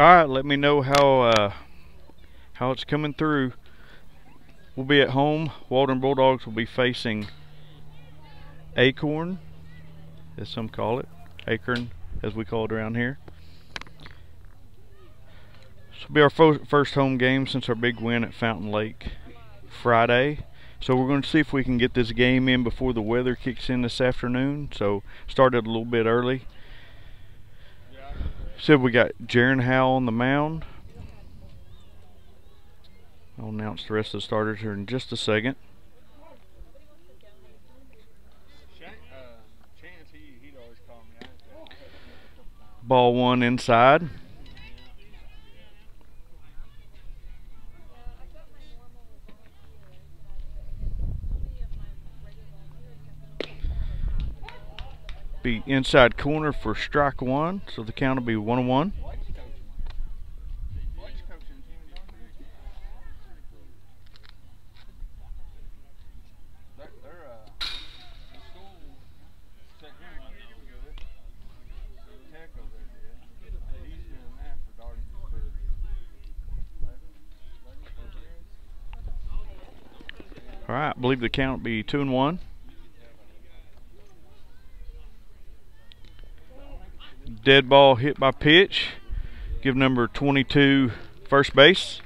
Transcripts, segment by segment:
All right, let me know how uh, how it's coming through. We'll be at home. Waldron Bulldogs will be facing Acorn, as some call it, Acorn, as we call it around here. This will be our first home game since our big win at Fountain Lake Friday. So we're going to see if we can get this game in before the weather kicks in this afternoon. So started a little bit early. Said we got Jaron Howe on the mound. I'll announce the rest of the starters here in just a second. Ball one inside. Be inside corner for strike one, so the count will be one and one. All right, I believe the count will be two and one. Dead ball hit by pitch. Give number 22 first base.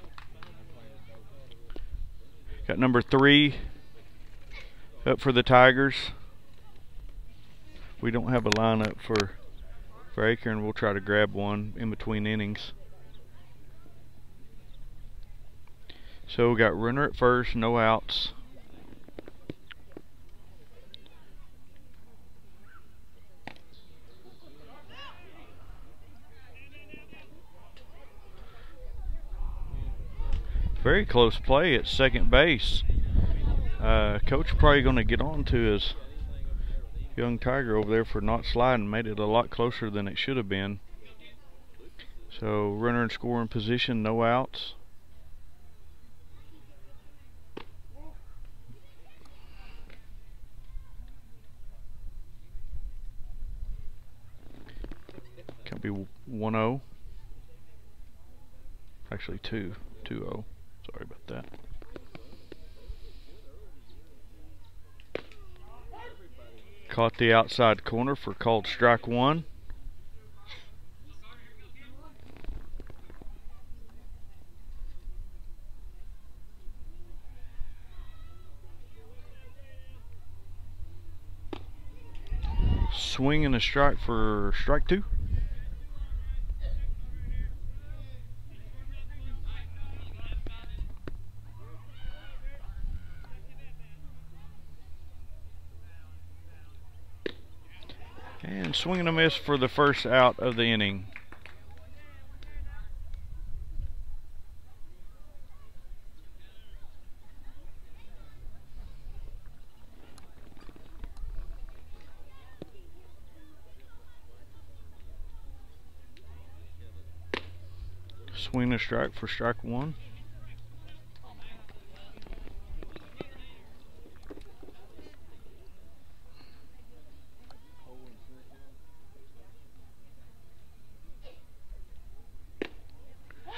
Got number three up for the Tigers. We don't have a lineup for for Acorn. We'll try to grab one in between innings. So we got runner at first, no outs. Very close play at second base. Uh, coach probably going to get on to his young tiger over there for not sliding. Made it a lot closer than it should have been. So runner in scoring position, no outs. Can't be 1-0. Actually 2, 2-0. Sorry about that. Caught the outside corner for called strike one. Swing and a strike for strike two. And swing and a miss for the first out of the inning. Swing a strike for strike one.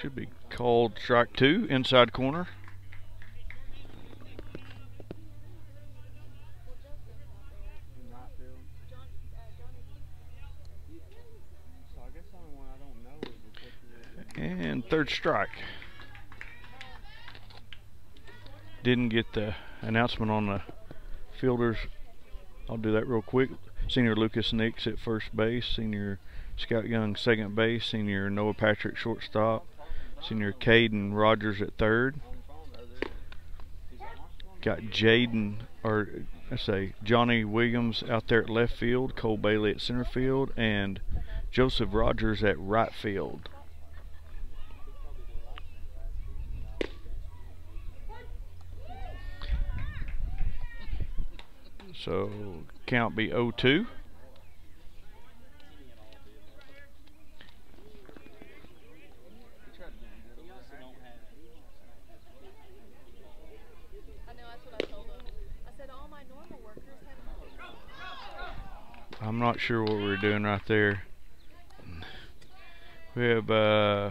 Should be called strike two, inside corner. And third strike. Didn't get the announcement on the fielders. I'll do that real quick. Senior Lucas Nix at first base. Senior Scout Young second base. Senior Noah Patrick shortstop. Senior Caden Rogers at third. Got Jaden, or I say Johnny Williams out there at left field, Cole Bailey at center field, and Joseph Rogers at right field. So count be 0-2. I know that's what I told him. I said all my normal workers have I'm not sure what we're doing right there. We have uh,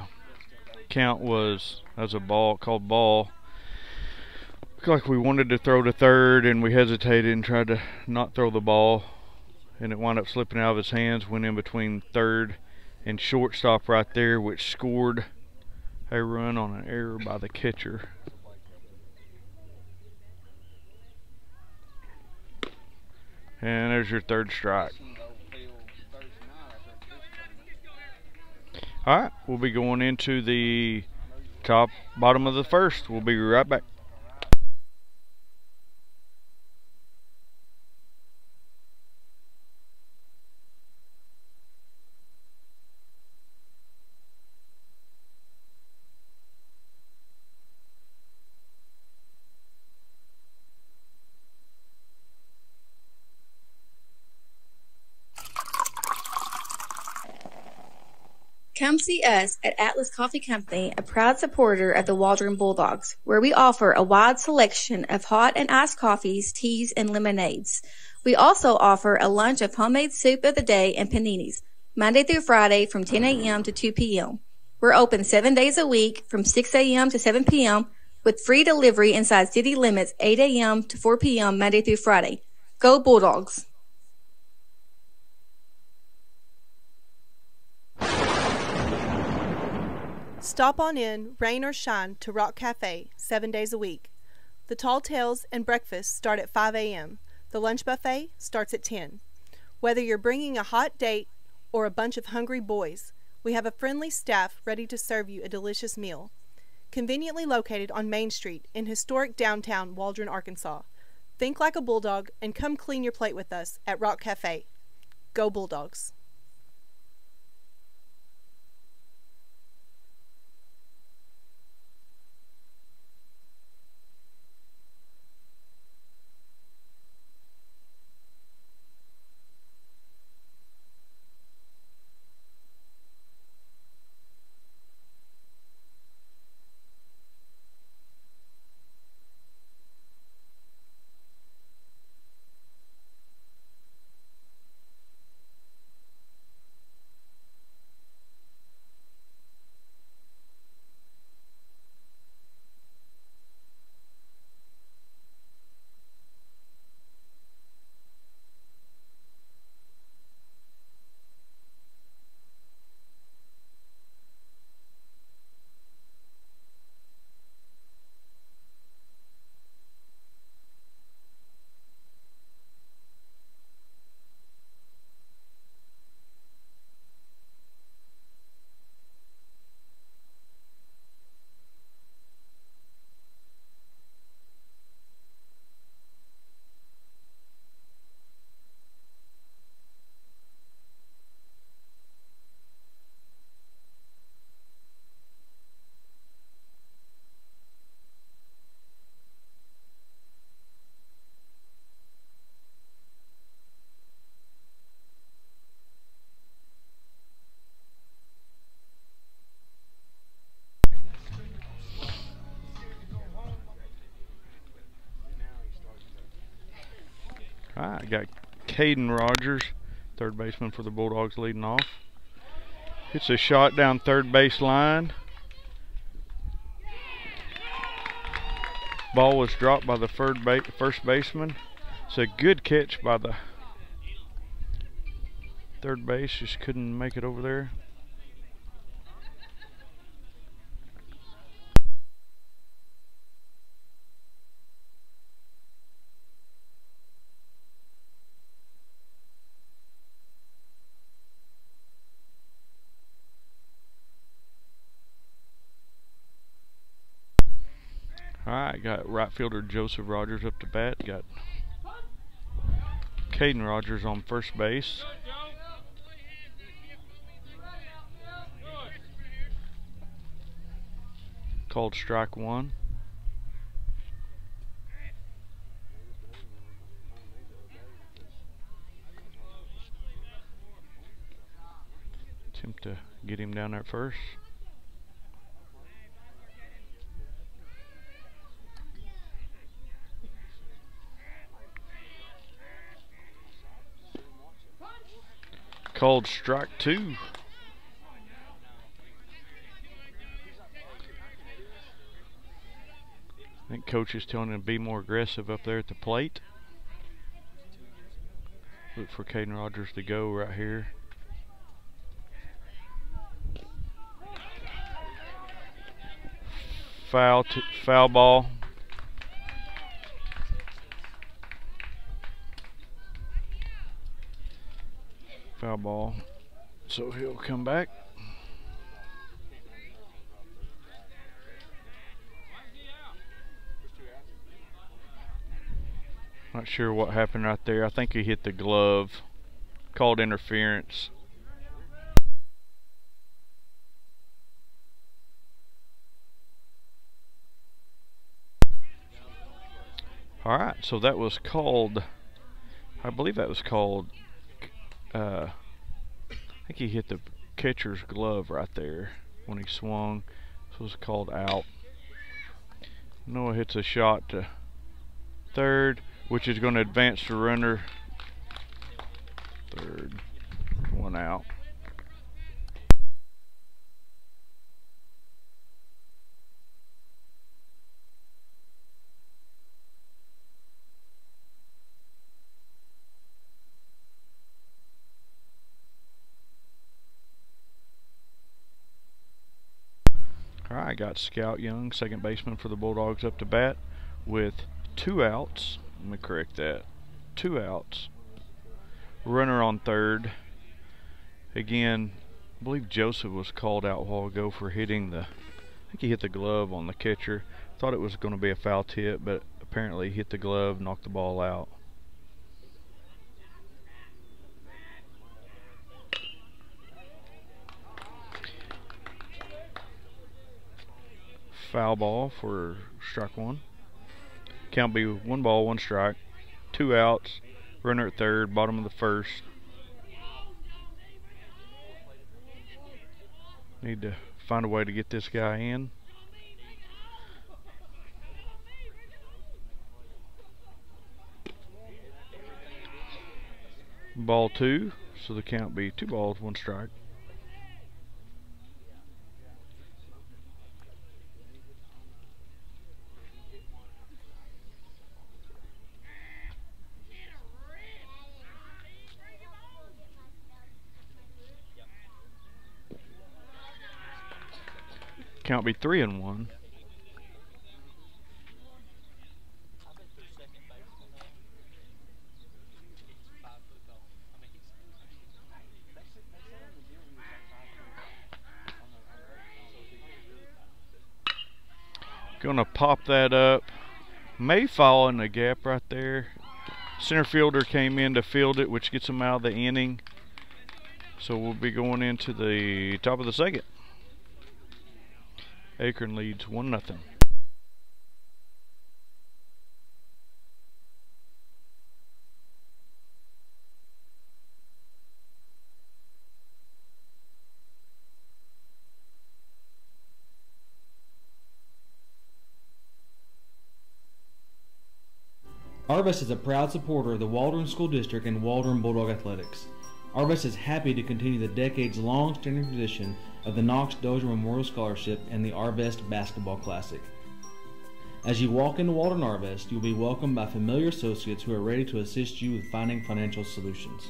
count was as a ball called ball. Looked like we wanted to throw to third and we hesitated and tried to not throw the ball and it wound up slipping out of his hands, went in between third and shortstop right there, which scored a run on an error by the catcher. And there's your third strike. All right, we'll be going into the top bottom of the first. We'll be right back. Come see us at Atlas Coffee Company, a proud supporter of the Waldron Bulldogs, where we offer a wide selection of hot and iced coffees, teas, and lemonades. We also offer a lunch of homemade soup of the day and paninis, Monday through Friday from 10 a.m. to 2 p.m. We're open seven days a week from 6 a.m. to 7 p.m. with free delivery inside city limits 8 a.m. to 4 p.m. Monday through Friday. Go Bulldogs! Stop on in, rain or shine, to Rock Cafe seven days a week. The tall tales and breakfast start at 5 a.m. The lunch buffet starts at 10. Whether you're bringing a hot date or a bunch of hungry boys, we have a friendly staff ready to serve you a delicious meal. Conveniently located on Main Street in historic downtown Waldron, Arkansas. Think like a bulldog and come clean your plate with us at Rock Cafe. Go Bulldogs! Caden Rogers, third baseman for the Bulldogs, leading off. It's a shot down third base line. Ball was dropped by the third ba first baseman. It's a good catch by the third base. Just couldn't make it over there. All right, got right fielder Joseph Rogers up to bat. Got Caden Rogers on first base. Called strike one. Attempt to get him down there at first. called strike two. I think coach is telling him to be more aggressive up there at the plate. Look for Caden Rogers to go right here. Foul, foul ball. Foul ball. So he'll come back. Not sure what happened right there. I think he hit the glove. Called interference. All right, so that was called, I believe that was called, uh, I think he hit the catcher's glove right there when he swung. It was called out. Noah hits a shot to third which is going to advance the runner third one out Got Scout Young, second baseman for the Bulldogs, up to bat with two outs. Let me correct that. Two outs. Runner on third. Again, I believe Joseph was called out a while ago for hitting the. I think he hit the glove on the catcher. Thought it was going to be a foul tip, but apparently hit the glove, knocked the ball out. Foul ball for strike one. Count be one ball, one strike, two outs, runner at third, bottom of the first. Need to find a way to get this guy in. Ball two, so the count be two balls, one strike. Count be three and one. Gonna pop that up. May fall in the gap right there. Center fielder came in to field it, which gets him out of the inning. So we'll be going into the top of the second. Akron leads 1 nothing. Arvest is a proud supporter of the Waldron School District and Waldron Bulldog Athletics. Arvest is happy to continue the decades long standing tradition of the Knox Dozier Memorial Scholarship and the Arvest Basketball Classic. As you walk into Waldron Arvest, you'll be welcomed by familiar associates who are ready to assist you with finding financial solutions.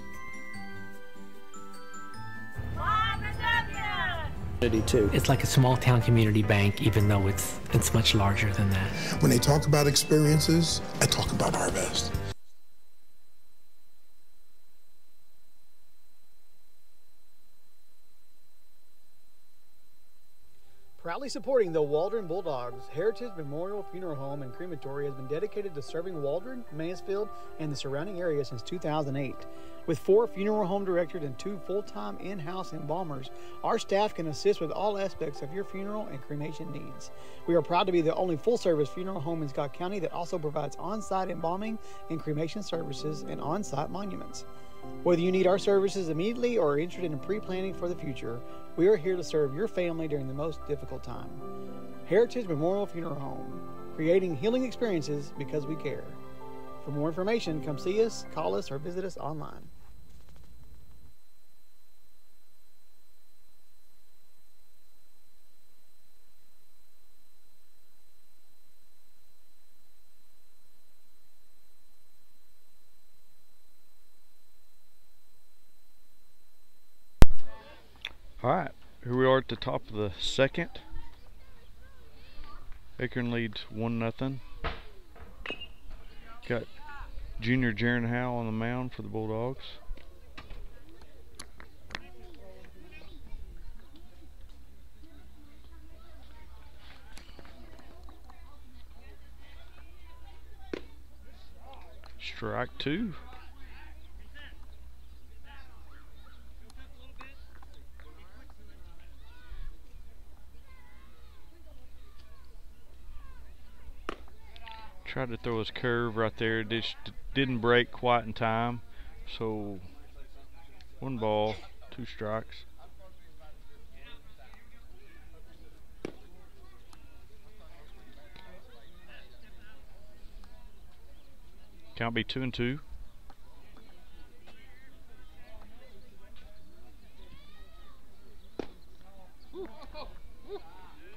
It's like a small town community bank, even though it's it's much larger than that. When they talk about experiences, I talk about Arvest. Proudly supporting the Waldron Bulldogs, Heritage Memorial Funeral Home and Crematory has been dedicated to serving Waldron, Mansfield, and the surrounding area since 2008. With four funeral home directors and two full time in house embalmers, our staff can assist with all aspects of your funeral and cremation needs. We are proud to be the only full service funeral home in Scott County that also provides on site embalming and cremation services and on site monuments. Whether you need our services immediately or are interested in pre planning for the future, we are here to serve your family during the most difficult time. Heritage Memorial Funeral Home, creating healing experiences because we care. For more information, come see us, call us, or visit us online. All right, here we are at the top of the second. Akron leads one nothing. Got junior Jaron Howe on the mound for the Bulldogs. Strike two. Tried to throw his curve right there. Just didn't break quite in time. So one ball, two strikes. Count be two and two.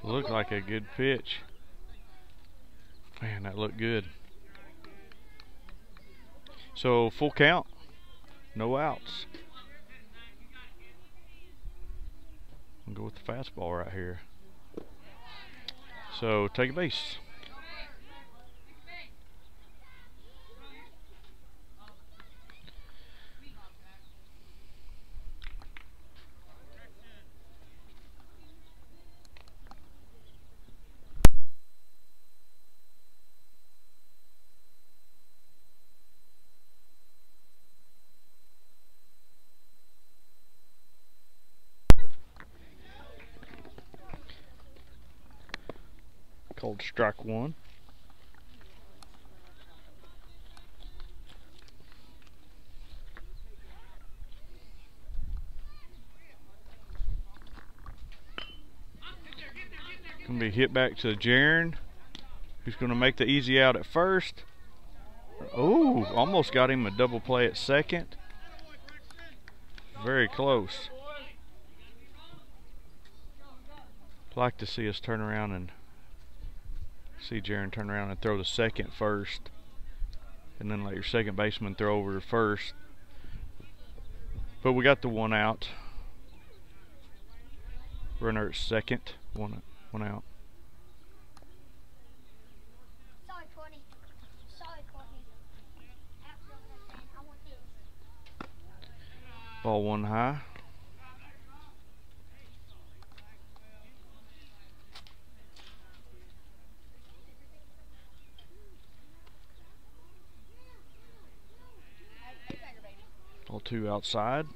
Looked like a good pitch. Man, that looked good. So full count, no outs. I'll go with the fastball right here. So take a base. called strike one. Gonna be hit back to Jaron, who's gonna make the easy out at first. Oh, almost got him a double play at second. Very close. like to see us turn around and see Jaron turn around and throw the second first and then let your second baseman throw over to first. But we got the one out. Runner at second one one out. Ball one high All two outside.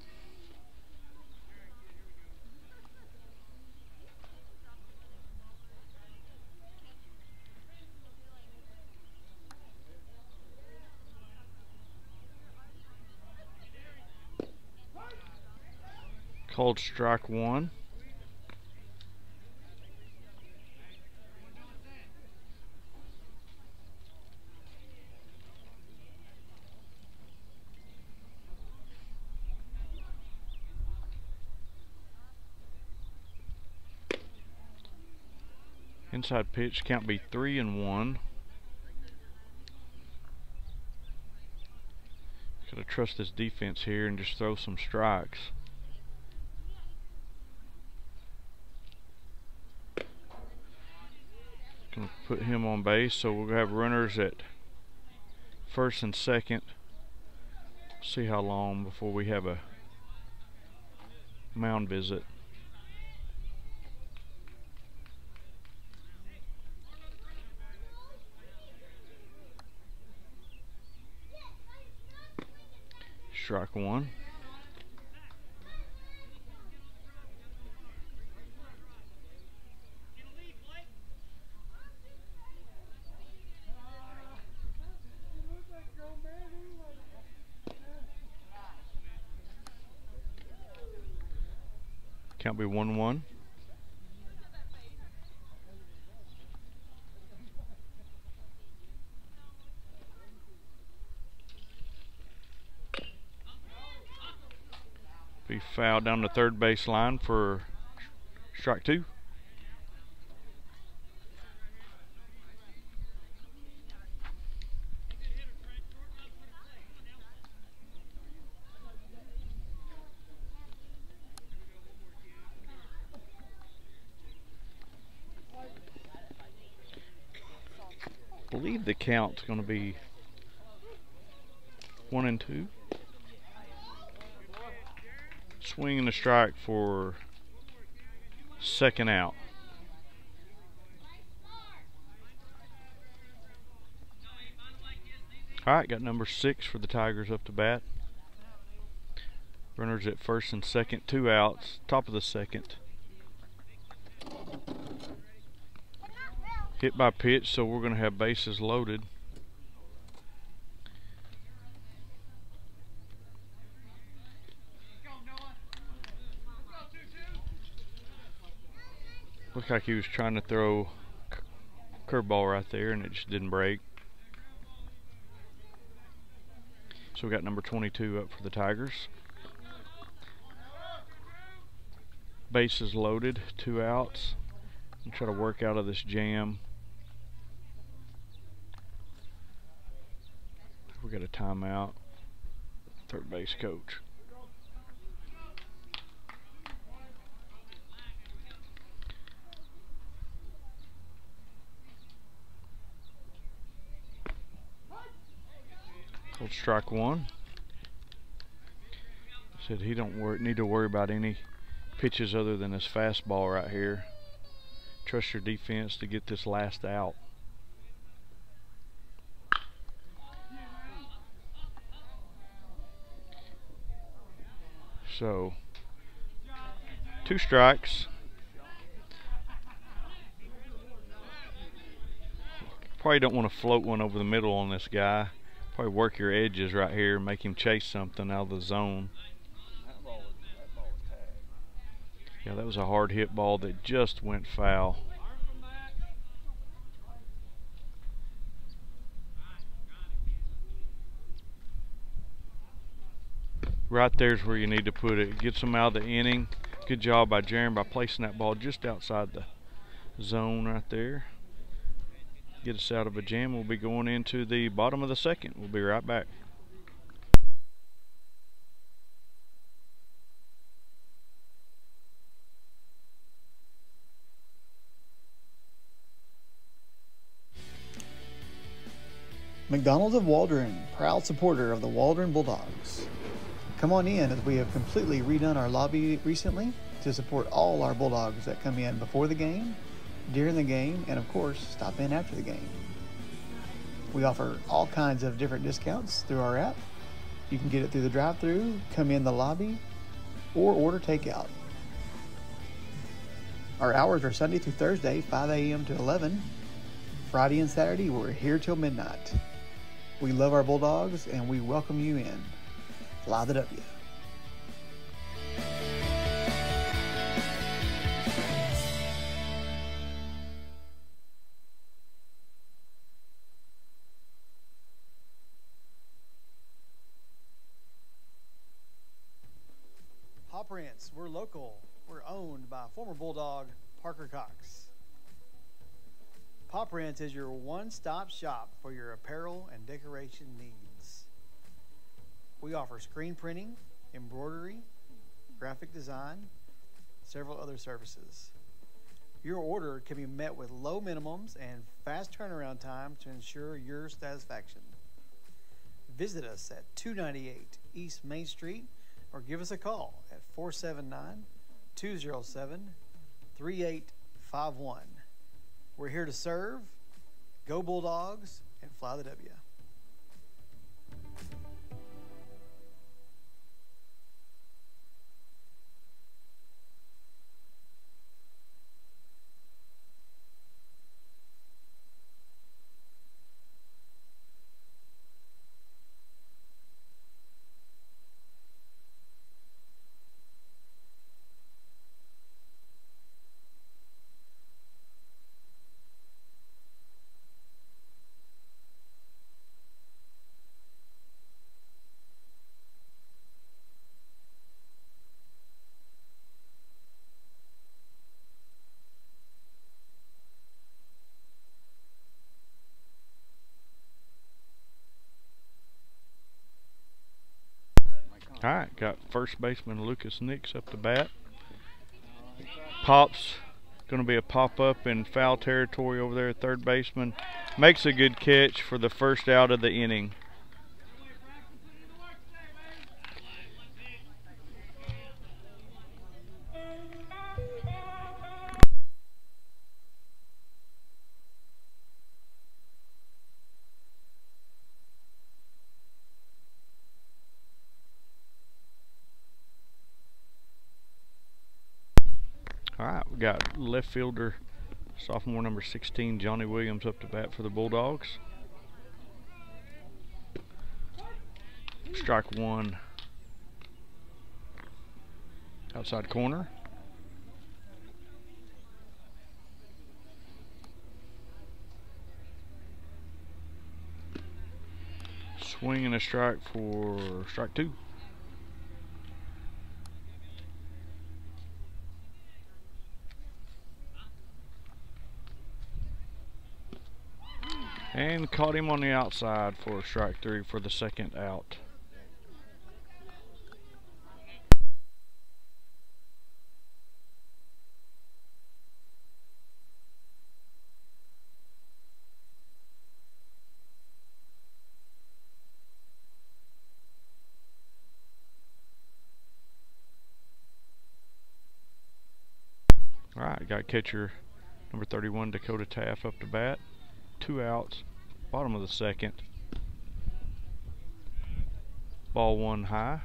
Called strike one. Inside pitch, count be three and one. Gotta trust this defense here and just throw some strikes. Gonna put him on base, so we'll have runners at first and second. See how long before we have a mound visit. Strike one. Count be one one. foul down the third base line for strike two. I believe the count's going to be one and two. Swing and a strike for second out. All right, got number six for the Tigers up to bat. Runners at first and second, two outs, top of the second. Hit by pitch, so we're going to have bases loaded. Looked like he was trying to throw curveball right there and it just didn't break. So we got number 22 up for the Tigers. Bases loaded, two outs. And try to work out of this jam. We got a timeout. Third base coach. Strike one. Said he don't need to worry about any pitches other than this fastball right here. Trust your defense to get this last out. So, two strikes. Probably don't want to float one over the middle on this guy. Probably work your edges right here, make him chase something out of the zone. Yeah, that was a hard hit ball that just went foul. Right there's where you need to put it. Gets them out of the inning. Good job by Jaron by placing that ball just outside the zone right there get us out of a jam. We'll be going into the bottom of the second. We'll be right back. McDonald's of Waldron, proud supporter of the Waldron Bulldogs. Come on in as we have completely redone our lobby recently to support all our Bulldogs that come in before the game during the game, and of course, stop in after the game. We offer all kinds of different discounts through our app. You can get it through the drive through, come in the lobby, or order takeout. Our hours are Sunday through Thursday, 5 a.m. to 11. Friday and Saturday, we're here till midnight. We love our Bulldogs and we welcome you in. Fly the W. former Bulldog Parker Cox. Paw Prints is your one-stop shop for your apparel and decoration needs. We offer screen printing, embroidery, graphic design, several other services. Your order can be met with low minimums and fast turnaround time to ensure your satisfaction. Visit us at 298 East Main Street or give us a call at 479 207 3851. We're here to serve, go Bulldogs, and fly the W. All right, got first baseman Lucas Nix up to bat. Pops Going to be a pop up in foul territory over there. Third baseman makes a good catch for the first out of the inning. All right, we got left fielder, sophomore number 16, Johnny Williams, up to bat for the Bulldogs. Strike one. Outside corner. Swing and a strike for strike two. And caught him on the outside for strike three for the second out. All right, got catcher number 31 Dakota Taff up to bat two outs, bottom of the second. Ball one high.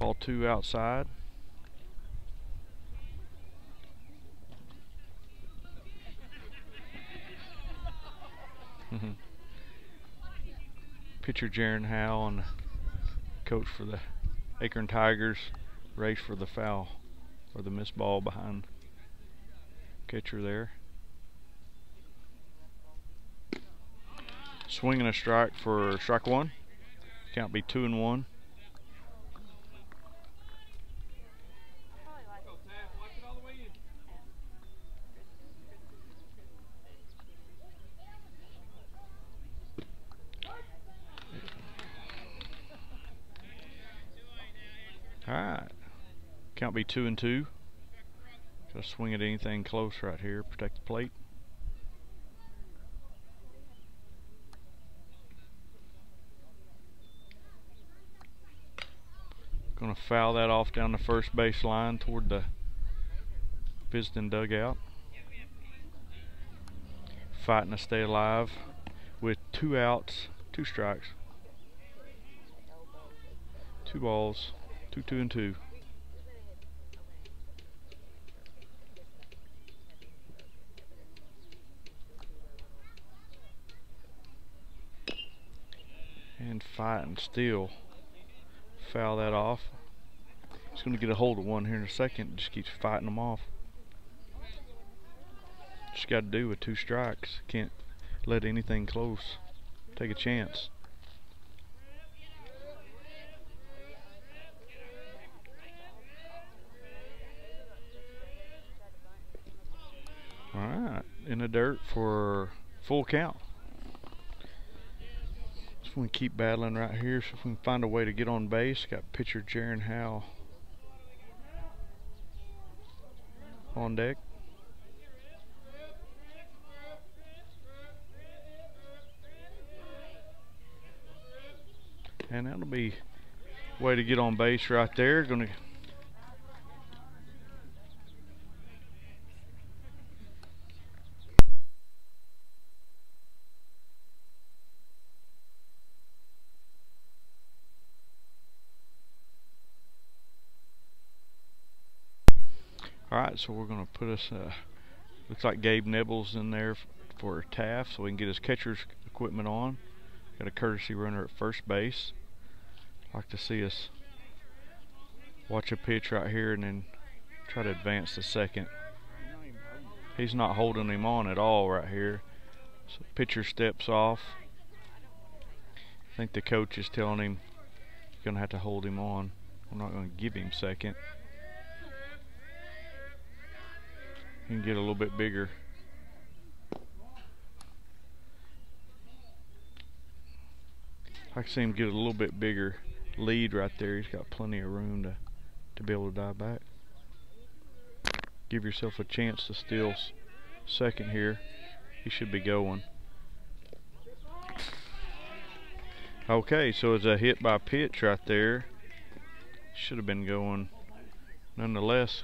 Ball two outside. Mm-hmm pitcher Jaron Howe and coach for the Akron Tigers race for the foul or the missed ball behind catcher there. Swinging a strike for strike one. Count be two and one. Count be two and two. Just swing at anything close right here. Protect the plate. Gonna foul that off down the first base line toward the visiting dugout. Fighting to stay alive with two outs, two strikes, two balls. Two, two, and two. And fight and steal. Foul that off. He's going to get a hold of one here in a second. Just keeps fighting them off. Just got to do with two strikes. Can't let anything close. Take a chance. Alright, in the dirt for full count. Want to keep battling right here. So if we can find a way to get on base, got pitcher Jaron Howe on deck. And that'll be way to get on base right there. Gonna So we're going to put us, uh, looks like Gabe Nibbles in there for a Taft so we can get his catcher's equipment on. Got a courtesy runner at first base. Like to see us watch a pitch right here and then try to advance to second. He's not holding him on at all right here. So pitcher steps off. I think the coach is telling him he's going to have to hold him on. I'm not going to give him second. and get a little bit bigger. I can see him get a little bit bigger lead right there. He's got plenty of room to, to be able to dive back. Give yourself a chance to steal second here. He should be going. Okay, so it's a hit by pitch right there. Should have been going. Nonetheless,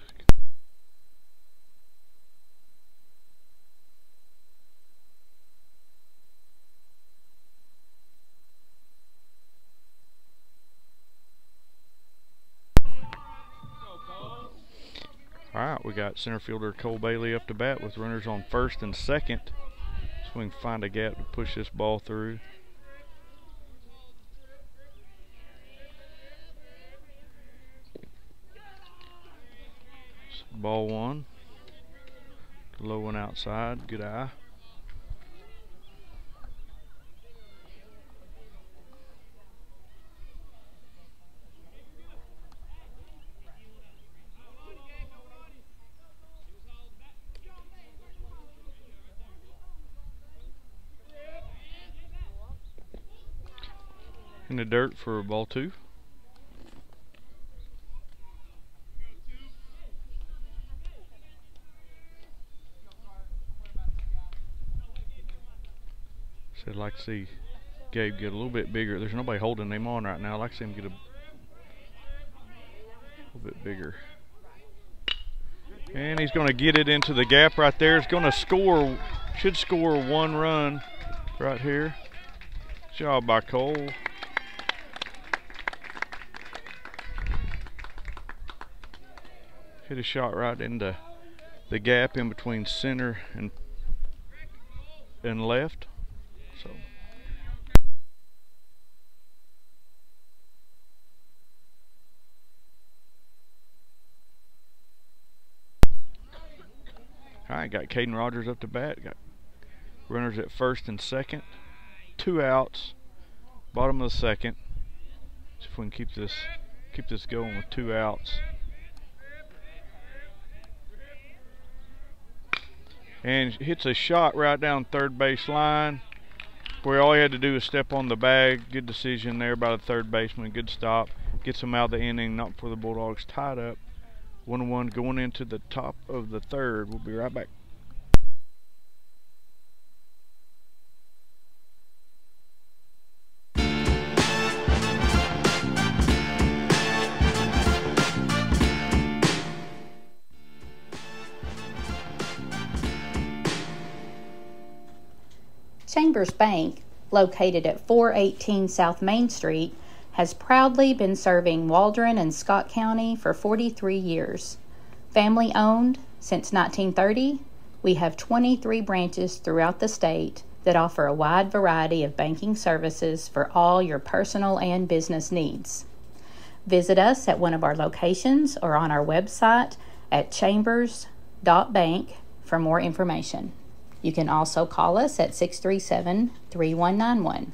All right, we got center fielder Cole Bailey up to bat with runners on first and second. So we can find a gap to push this ball through. Ball one. Low one outside. Good eye. In the dirt for ball two. So I'd like to see Gabe get a little bit bigger. There's nobody holding him on right now. I'd like to see him get a little bit bigger. And he's going to get it into the gap right there. It's going to score, should score one run right here. Job by Cole. A shot right into the gap in between center and and left. So All right, got Caden Rogers up to bat. Got runners at first and second. Two outs. Bottom of the second. See if we can keep this keep this going with two outs. And hits a shot right down third base line where all he had to do was step on the bag. Good decision there by the third baseman. Good stop. Gets him out of the inning. Not for the Bulldogs. Tied up. 1-1 going into the top of the third. We'll be right back. Chambers Bank, located at 418 South Main Street, has proudly been serving Waldron and Scott County for 43 years. Family owned since 1930, we have 23 branches throughout the state that offer a wide variety of banking services for all your personal and business needs. Visit us at one of our locations or on our website at chambers.bank for more information. You can also call us at 637 3191.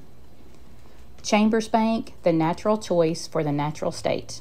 Chambers Bank, the natural choice for the natural state.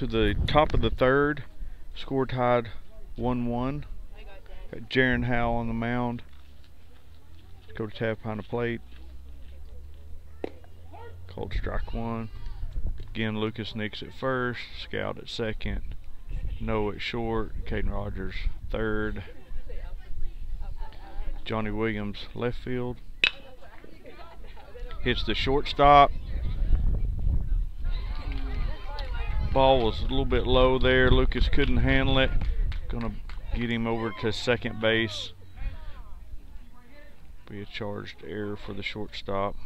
Into the top of the third. Score tied 1-1. Got Jaron Howell on the mound. Go to tap behind the plate. Called strike one. Again, Lucas Nix at first. Scout at second. Noah at short. Caden Rogers third. Johnny Williams left field. hits the shortstop. Ball was a little bit low there. Lucas couldn't handle it. Gonna get him over to second base. Be a charged error for the shortstop.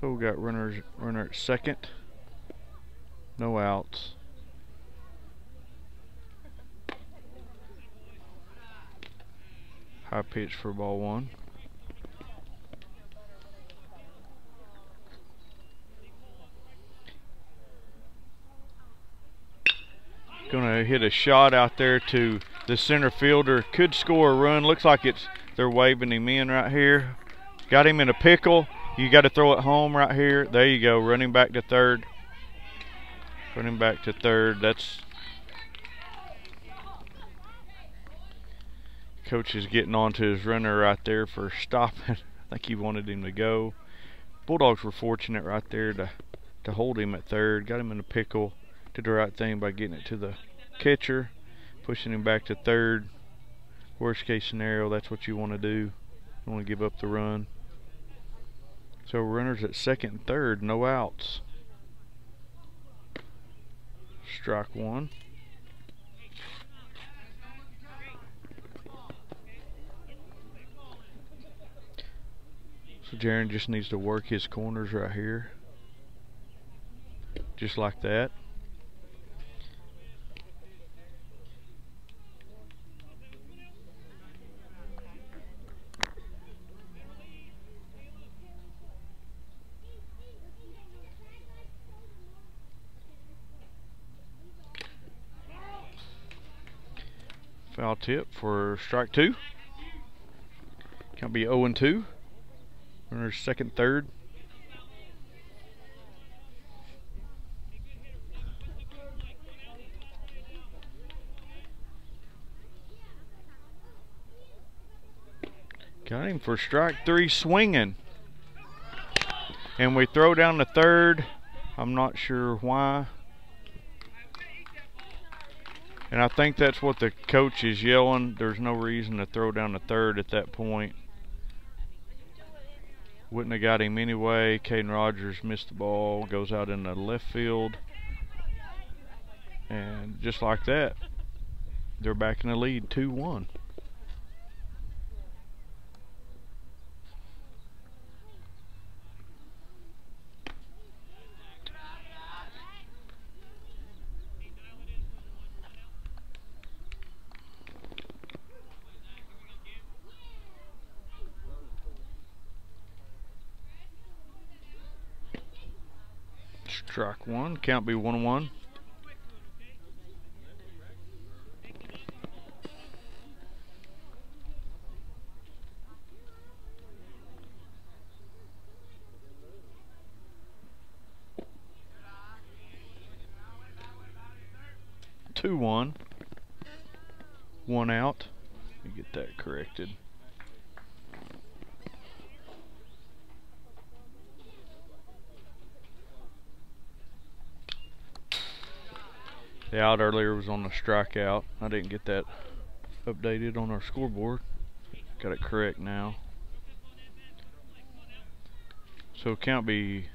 So we got runners runner at second. No outs. High pitch for ball one. Gonna hit a shot out there to the center fielder. Could score a run. Looks like it's they're waving him in right here. Got him in a pickle. You got to throw it home right here. There you go. Running back to third. Running back to third. That's coach is getting onto his runner right there for stopping. I think he wanted him to go. Bulldogs were fortunate right there to to hold him at third. Got him in a pickle. Did the right thing by getting it to the catcher, pushing him back to third. Worst case scenario, that's what you want to do. You want to give up the run. So runners at second and third, no outs. Strike one. So Jaron just needs to work his corners right here. Just like that. Foul tip for strike two. Can't be 0 and 2. Runners second, third. Got him for strike three swinging. And we throw down the third. I'm not sure why. And I think that's what the coach is yelling. There's no reason to throw down the third at that point. Wouldn't have got him anyway. Caden Rogers missed the ball, goes out in the left field. And just like that, they're back in the lead 2 1. Strike one, count be one one. Two one. One out. Let me get that corrected. The out earlier was on the strikeout. I didn't get that updated on our scoreboard. Got it correct now. So count be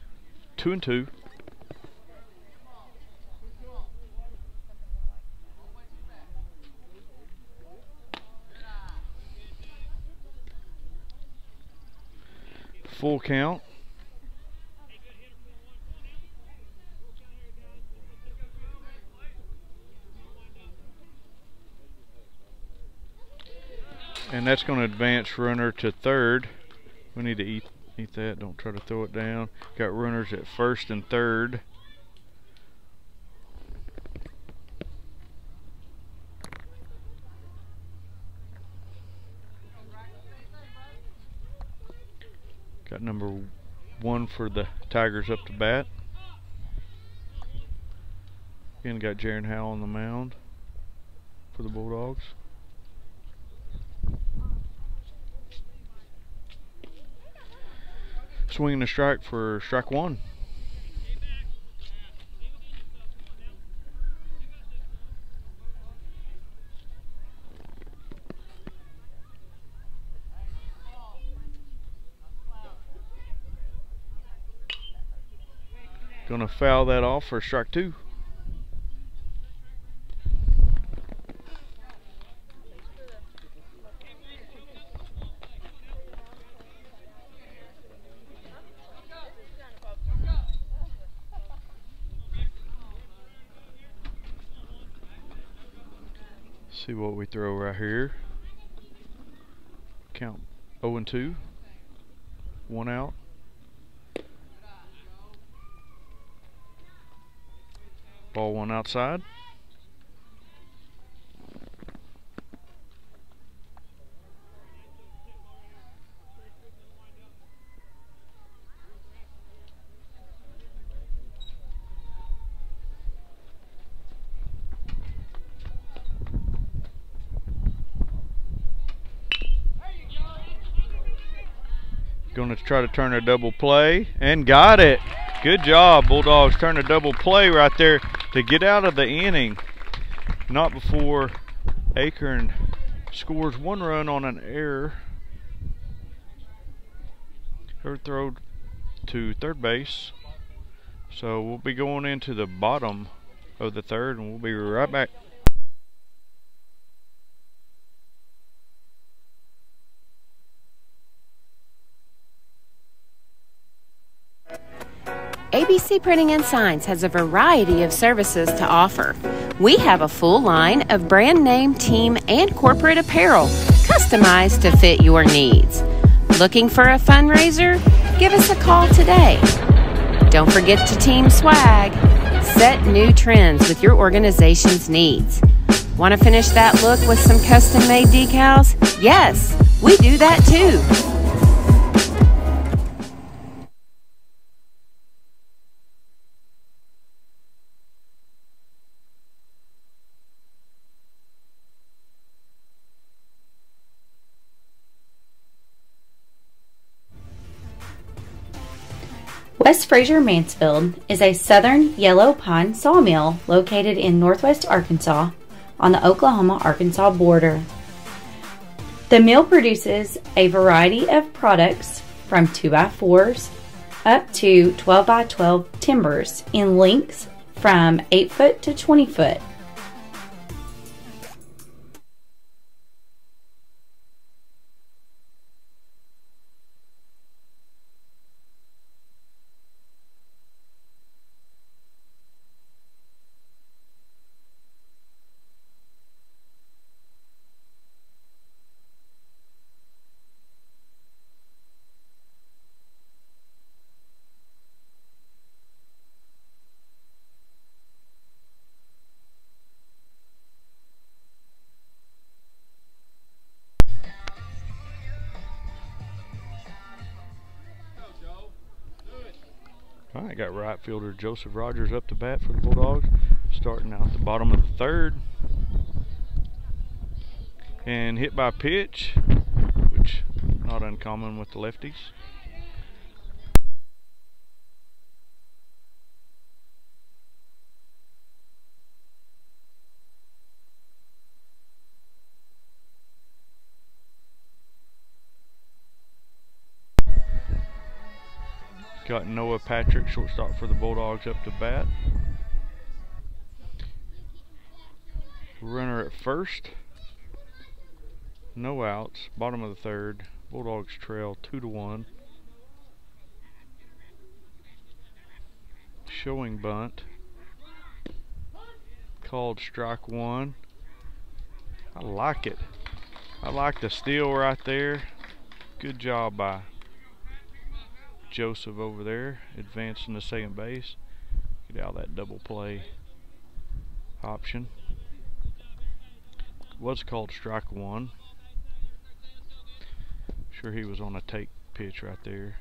two and two. Full count. And that's going to advance runner to third. We need to eat eat that. Don't try to throw it down. Got runners at first and third. Got number one for the Tigers up to bat. Again, got Jaron Howell on the mound for the Bulldogs. swinging a strike for strike one. Gonna foul that off for strike two. Throw right here. Count 0 and 2. One out. Ball one outside. Try to turn a double play and got it. Good job, Bulldogs. Turn a double play right there to get out of the inning. Not before Acorn scores one run on an error. Her throw to third base. So we'll be going into the bottom of the third and we'll be right back. ABC Printing and Signs has a variety of services to offer. We have a full line of brand name, team, and corporate apparel customized to fit your needs. Looking for a fundraiser? Give us a call today. Don't forget to team swag. Set new trends with your organization's needs. Want to finish that look with some custom made decals? Yes, we do that too. West Fraser Mansfield is a southern yellow pine sawmill located in northwest Arkansas on the Oklahoma Arkansas border. The mill produces a variety of products from 2x4s up to 12x12 timbers in lengths from 8 foot to 20 foot. Right, got right fielder Joseph Rogers up to bat for the Bulldogs, starting out the bottom of the third. And hit by pitch, which not uncommon with the lefties. Got Noah Patrick, shortstop for the Bulldogs, up to bat. Runner at first. No outs. Bottom of the third. Bulldogs trail two to one. Showing bunt. Called strike one. I like it. I like the steal right there. Good job by Joseph over there, advancing to second base. Get out that double play option. Was called strike one. Sure he was on a take pitch right there.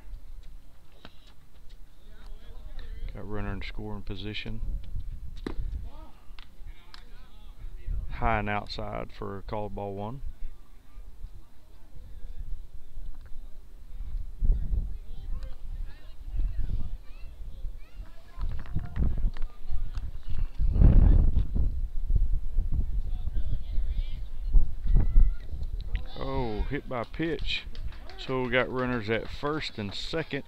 Got runner in scoring position. High and outside for called ball one. hit by pitch. So we got runners at first and second.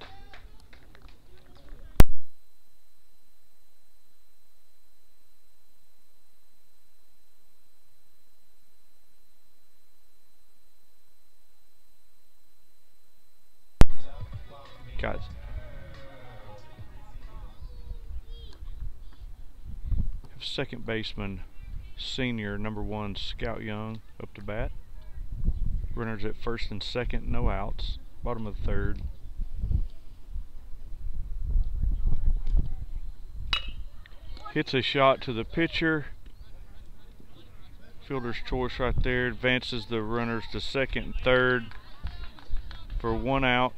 Guys. Second baseman, senior, number one, Scout Young, up to bat. Runners at first and second, no outs. Bottom of the third. Hits a shot to the pitcher. Fielder's choice right there. Advances the runners to second and third for one out.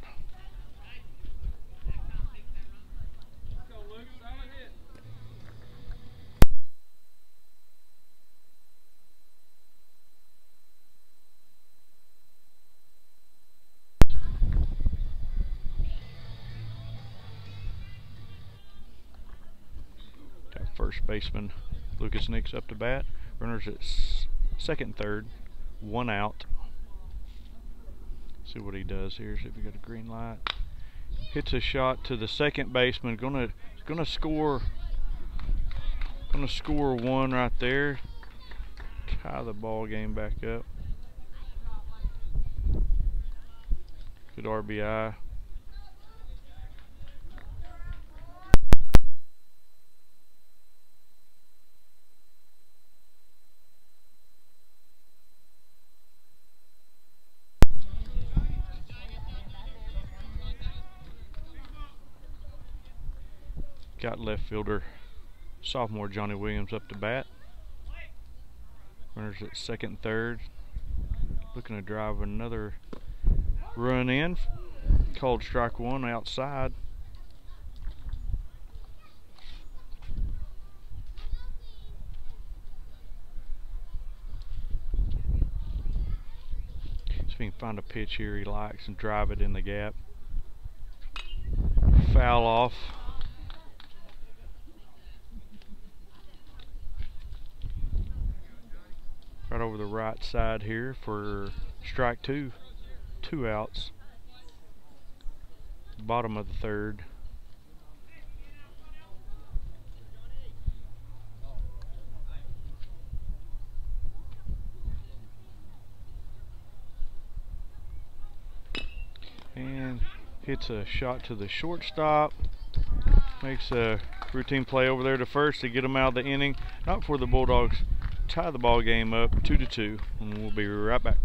Baseman Lucas Nix up to bat. Runners at second, third, one out. See what he does here. See if we got a green light. Hits a shot to the second baseman. Gonna gonna score. Gonna score one right there. Tie the ball game back up. Good RBI. Got left fielder sophomore Johnny Williams up to bat. Runners at second, third. Looking to drive another run in. Called strike one outside. If he can find a pitch here he likes and drive it in the gap. Foul off. right over the right side here for strike two. Two outs. Bottom of the third. And hits a shot to the shortstop. Makes a routine play over there to first to get them out of the inning. Not for the Bulldogs tie the ball game up two to two, and we'll be right back.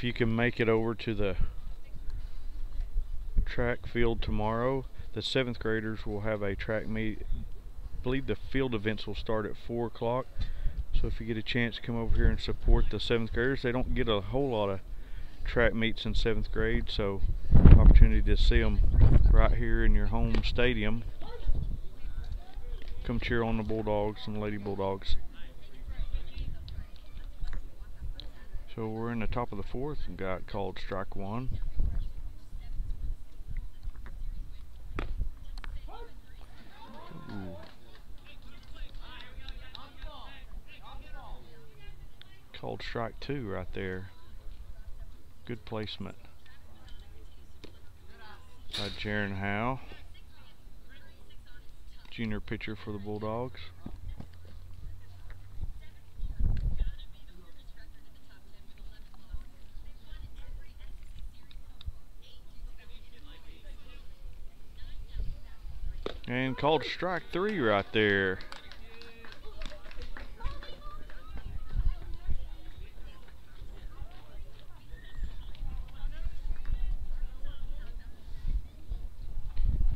If you can make it over to the track field tomorrow, the seventh graders will have a track meet. I believe the field events will start at 4 o'clock. So if you get a chance, come over here and support the seventh graders. They don't get a whole lot of track meets in seventh grade, so opportunity to see them right here in your home stadium. Come cheer on the Bulldogs and Lady Bulldogs. So we're in the top of the fourth and got called strike one. Called strike two right there. Good placement. By Jaron Howe. Junior pitcher for the Bulldogs. And called strike three right there.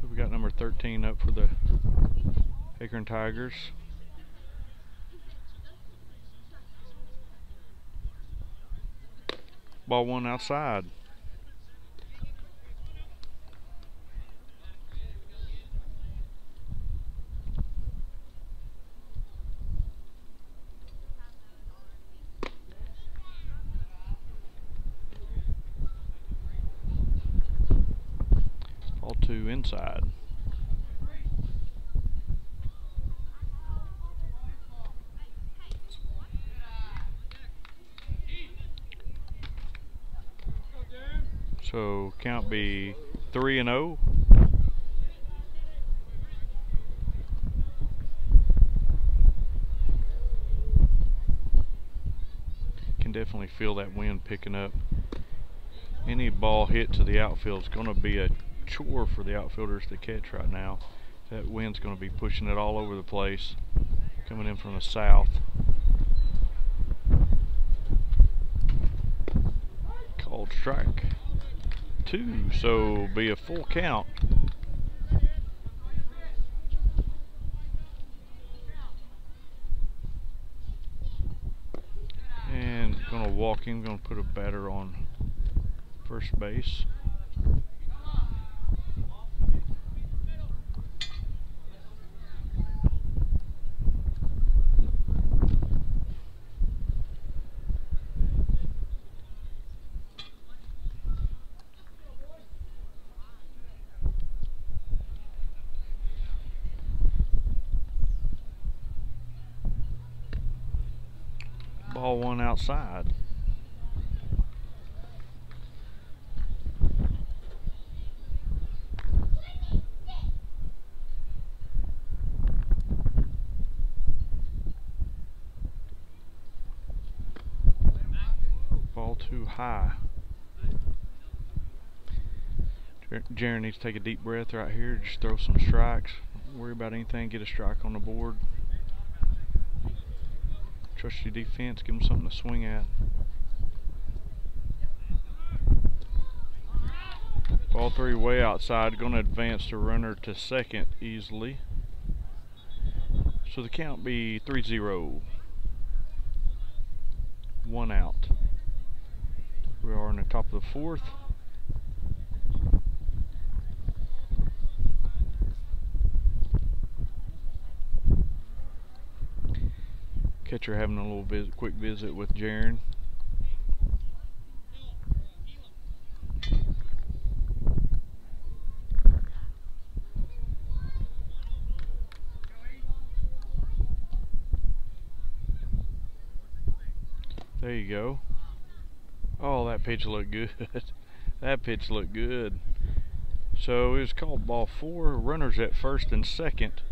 We got number 13 up for the Acorn Tigers. Ball one outside. Two inside. So count be three and oh. Can definitely feel that wind picking up. Any ball hit to the outfield is going to be a chore for the outfielders to catch right now. That wind's going to be pushing it all over the place, coming in from the south. Called strike two, so be a full count. And gonna walk him, gonna put a batter on first base. Ball one outside. Ball too high. Jar- Jaron needs to take a deep breath right here. Just throw some strikes. Don't worry about anything. Get a strike on the board. Trust your defense. Give them something to swing at. Ball three way outside. Going to advance the runner to second easily. So the count be 3-0. One out. We are in the top of the fourth. Catcher having a little visit, quick visit with Jaron. There you go. Pitch looked good. that pitch looked good. So it was called ball four. Runners at first and second.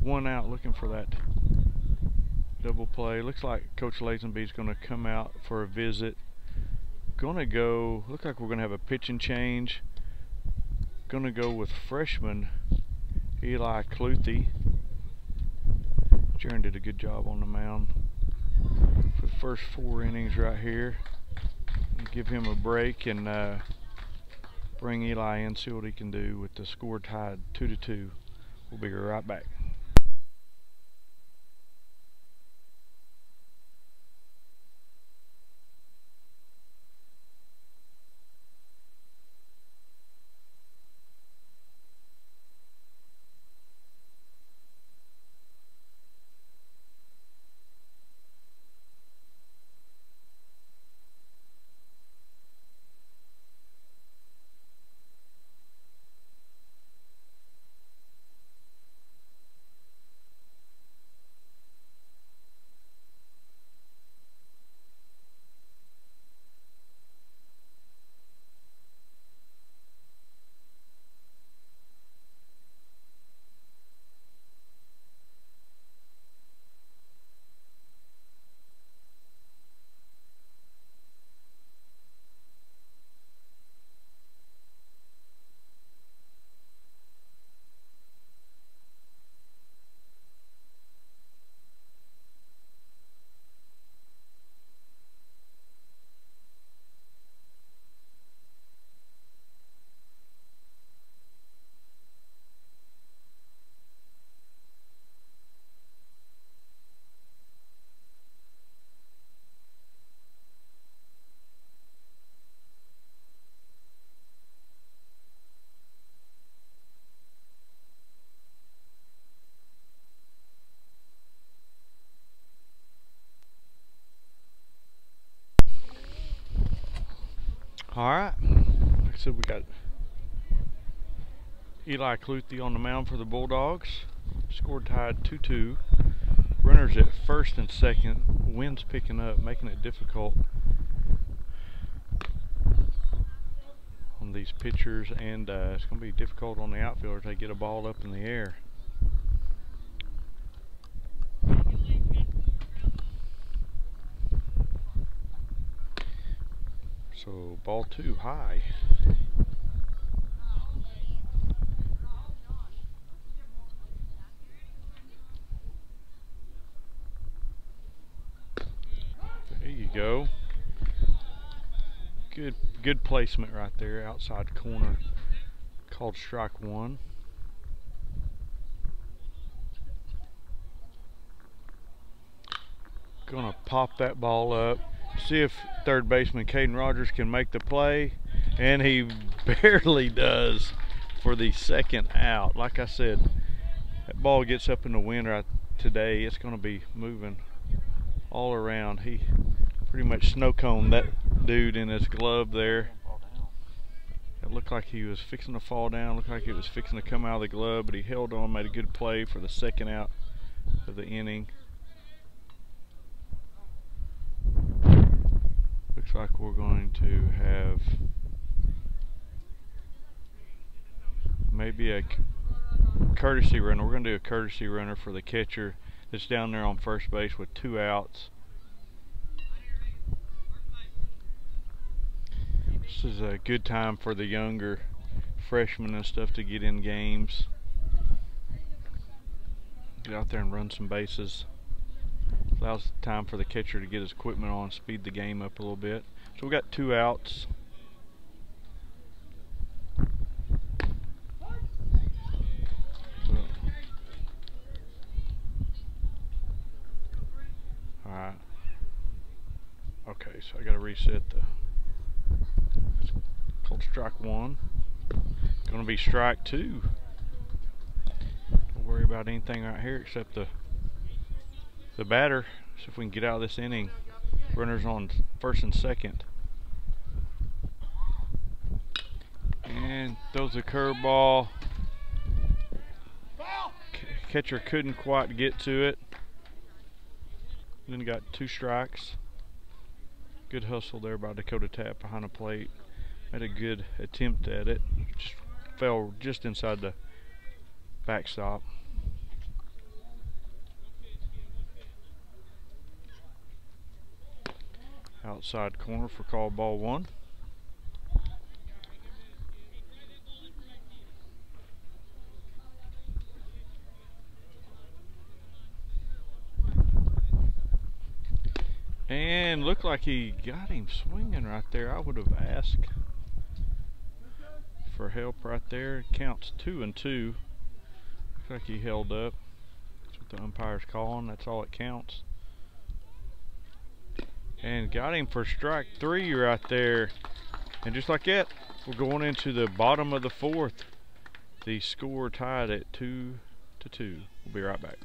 One out looking for that double play. Looks like Coach Lazenby's going to come out for a visit. Going to go, look like we're going to have a pitching change. Going to go with freshman Eli Cluthy. Jaron did a good job on the mound for the first four innings right here. Give him a break and uh, bring Eli in, see what he can do with the score tied two to two. We'll be right back. All right. Like I said, we got Eli Cluthy on the mound for the Bulldogs. Scored tied 2-2. Runners at first and second. Wind's picking up, making it difficult on these pitchers, and uh, it's going to be difficult on the outfielders. They get a ball up in the air. So ball two high. There you go. Good good placement right there outside corner. Called strike one. Gonna pop that ball up see if third baseman Caden Rogers can make the play, and he barely does for the second out. Like I said, that ball gets up in the wind right today. It's going to be moving all around. He pretty much snow coned that dude in his glove there. It looked like he was fixing to fall down. Looked like he was fixing to come out of the glove, but he held on, made a good play for the second out of the inning. Looks like we're going to have maybe a courtesy runner. We're going to do a courtesy runner for the catcher that's down there on first base with two outs. This is a good time for the younger freshmen and stuff to get in games. Get out there and run some bases allows time for the catcher to get his equipment on, speed the game up a little bit. So we got two outs. Alright. Okay, so I gotta reset the called strike one. Gonna be strike two. Don't worry about anything right here except the the batter, see if we can get out of this inning. Runners on first and second. And throws a curveball. Catcher couldn't quite get to it. Then got two strikes. Good hustle there by Dakota Tap behind the plate. Had a good attempt at it. Just fell just inside the backstop. Outside corner for call ball one. And looked like he got him swinging right there. I would have asked for help right there. Counts two and two. Looks like he held up. That's what the umpire's calling. That's all it counts and got him for strike three right there. And just like that, we're going into the bottom of the fourth. The score tied at two to two. We'll be right back.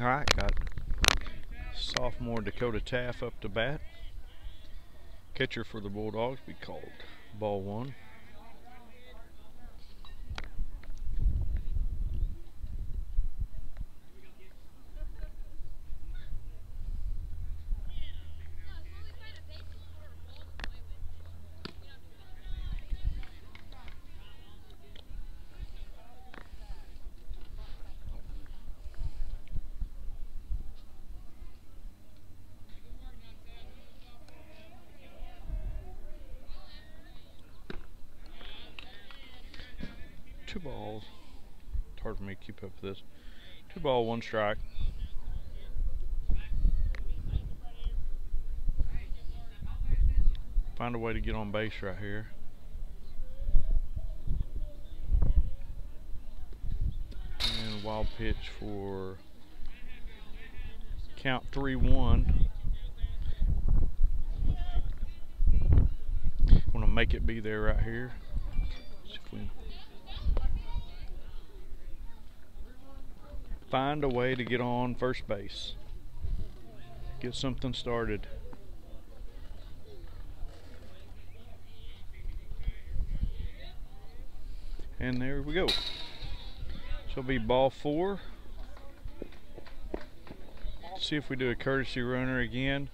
All right, got sophomore Dakota Taff up to bat. Catcher for the Bulldogs be called ball one. two balls. It's hard for me to keep up with this. Two ball, one strike. Find a way to get on base right here. And wild pitch for count 3 1. Want to make it be there right here. See if we find a way to get on first base. Get something started. And there we go. So be ball four. See if we do a courtesy runner again.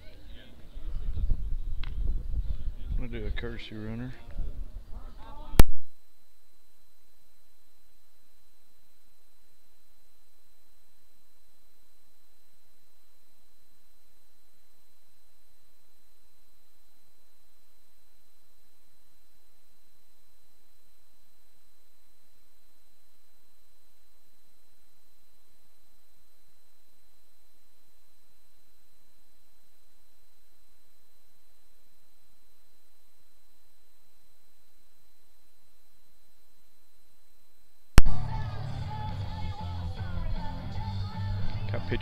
I'm gonna do a courtesy runner.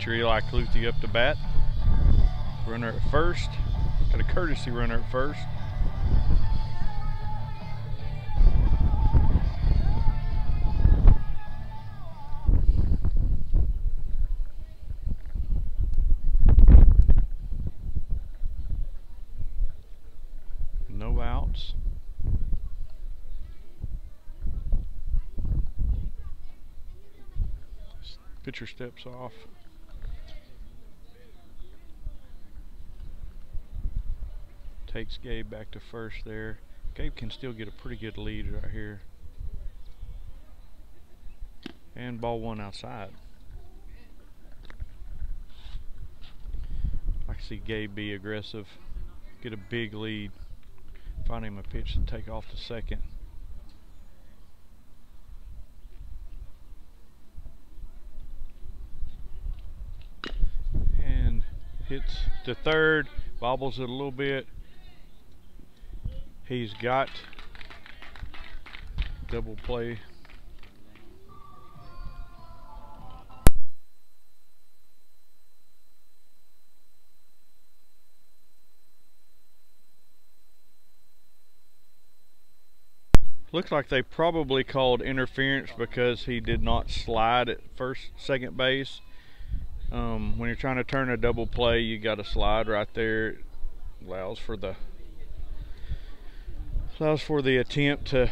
Pitcher Eli Cluthy up to bat. Runner at first. Got a courtesy runner at first. No outs. Pitcher steps off. Takes Gabe back to first there. Gabe can still get a pretty good lead right here. And ball one outside. I can see Gabe be aggressive, get a big lead, find him a pitch to take off to second. and hits to third, bobbles it a little bit. He's got double play. Looks like they probably called interference because he did not slide at first, second base. Um, when you're trying to turn a double play, you got a slide right there. Allows for the allows for the attempt to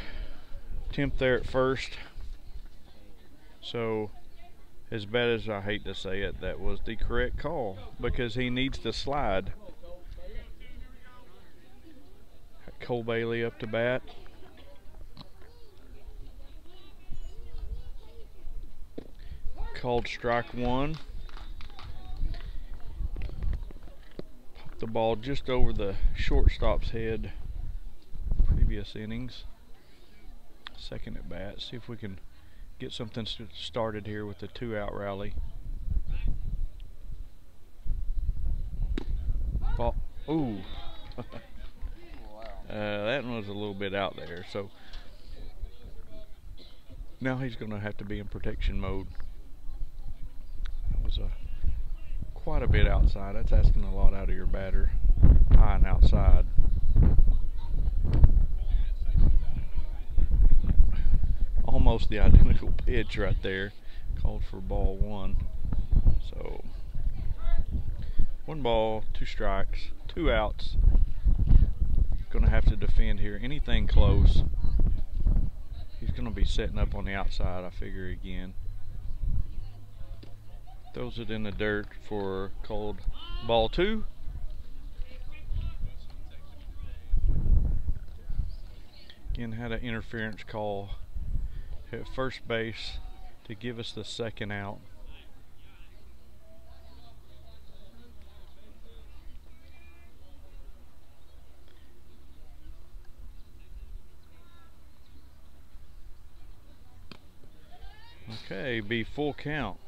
attempt there at first. So, as bad as I hate to say it, that was the correct call because he needs to slide. Cole Bailey up to bat. Called strike one. Popped the ball just over the shortstop's head previous innings. Second at bat. See if we can get something started here with the two out rally. Ball. Ooh. uh, that one was a little bit out there. So now he's going to have to be in protection mode. That was a quite a bit outside. That's asking a lot out of your batter. High and outside. Almost the identical pitch right there. Called for ball one. So one ball, two strikes, two outs. Gonna have to defend here. Anything close. He's gonna be setting up on the outside, I figure again. Throws it in the dirt for cold ball two. Again had an interference call at first base to give us the second out. Okay, be full count.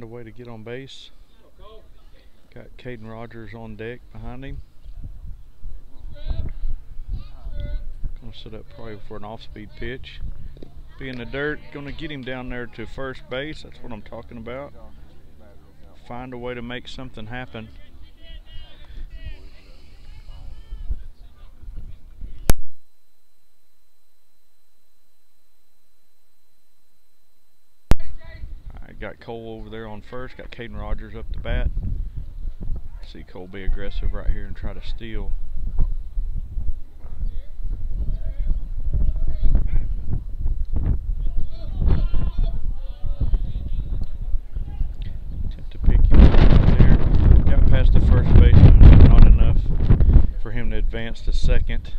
Find a way to get on base. Got Caden Rogers on deck behind him. Gonna set up probably for an off-speed pitch be in the dirt. To get him down there to first base. That's what I'm talking about. Find a way to make something happen. I got Cole over there on first. Got Caden Rogers up the bat. See Cole be aggressive right here and try to steal. advance to second.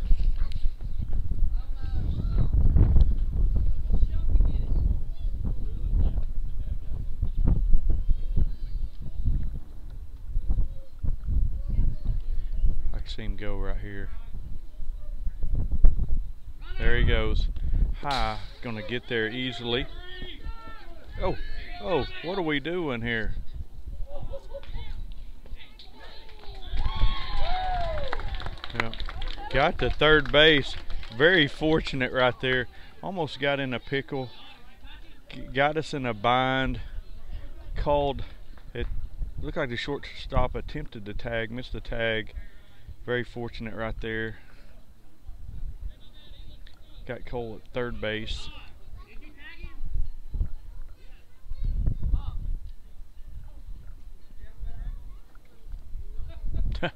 I can see him go right here. There he goes. High. Gonna get there easily. Oh, oh, what are we doing here? Got to third base. Very fortunate right there. Almost got in a pickle. Got us in a bind. Called it. Looked like the shortstop attempted to tag, missed the tag. Very fortunate right there. Got Cole at third base.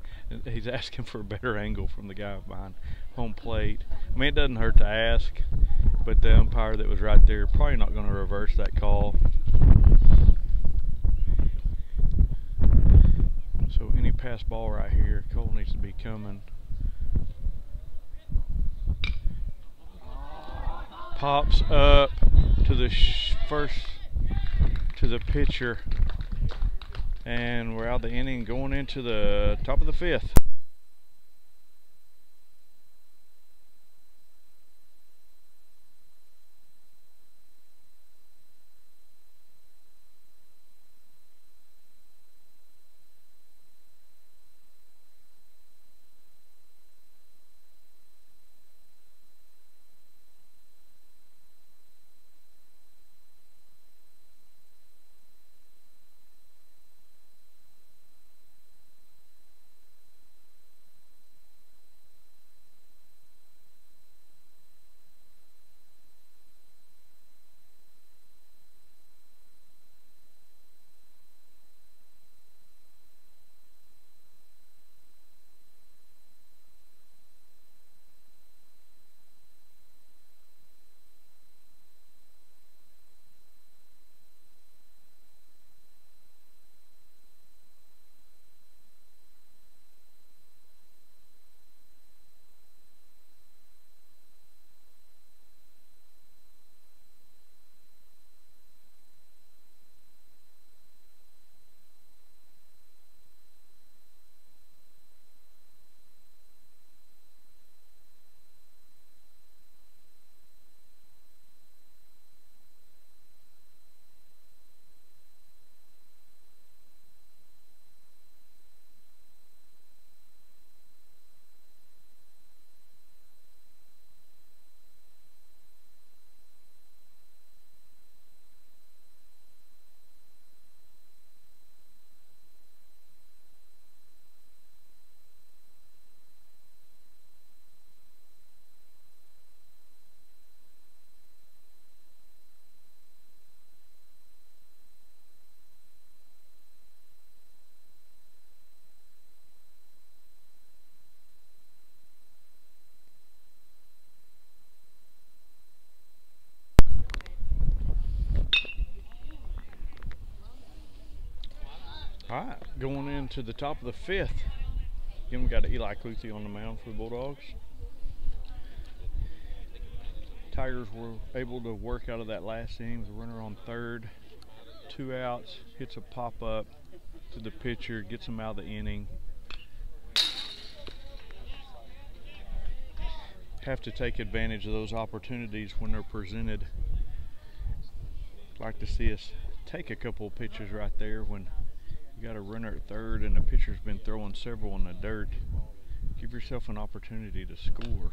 he's asking for a better angle from the guy behind home plate. I mean, it doesn't hurt to ask, but the umpire that was right there probably not going to reverse that call. So any pass ball right here, Cole needs to be coming. Pops up to the first to the pitcher and we're out the inning going into the top of the fifth. Into the top of the fifth. Again, we got Eli Cluthy on the mound for the Bulldogs. Tigers were able to work out of that last inning with a runner on third, two outs, hits a pop up to the pitcher, gets him out of the inning. Have to take advantage of those opportunities when they're presented. Like to see us take a couple of pitches right there when you got a runner at third and the pitcher's been throwing several in the dirt. Give yourself an opportunity to score.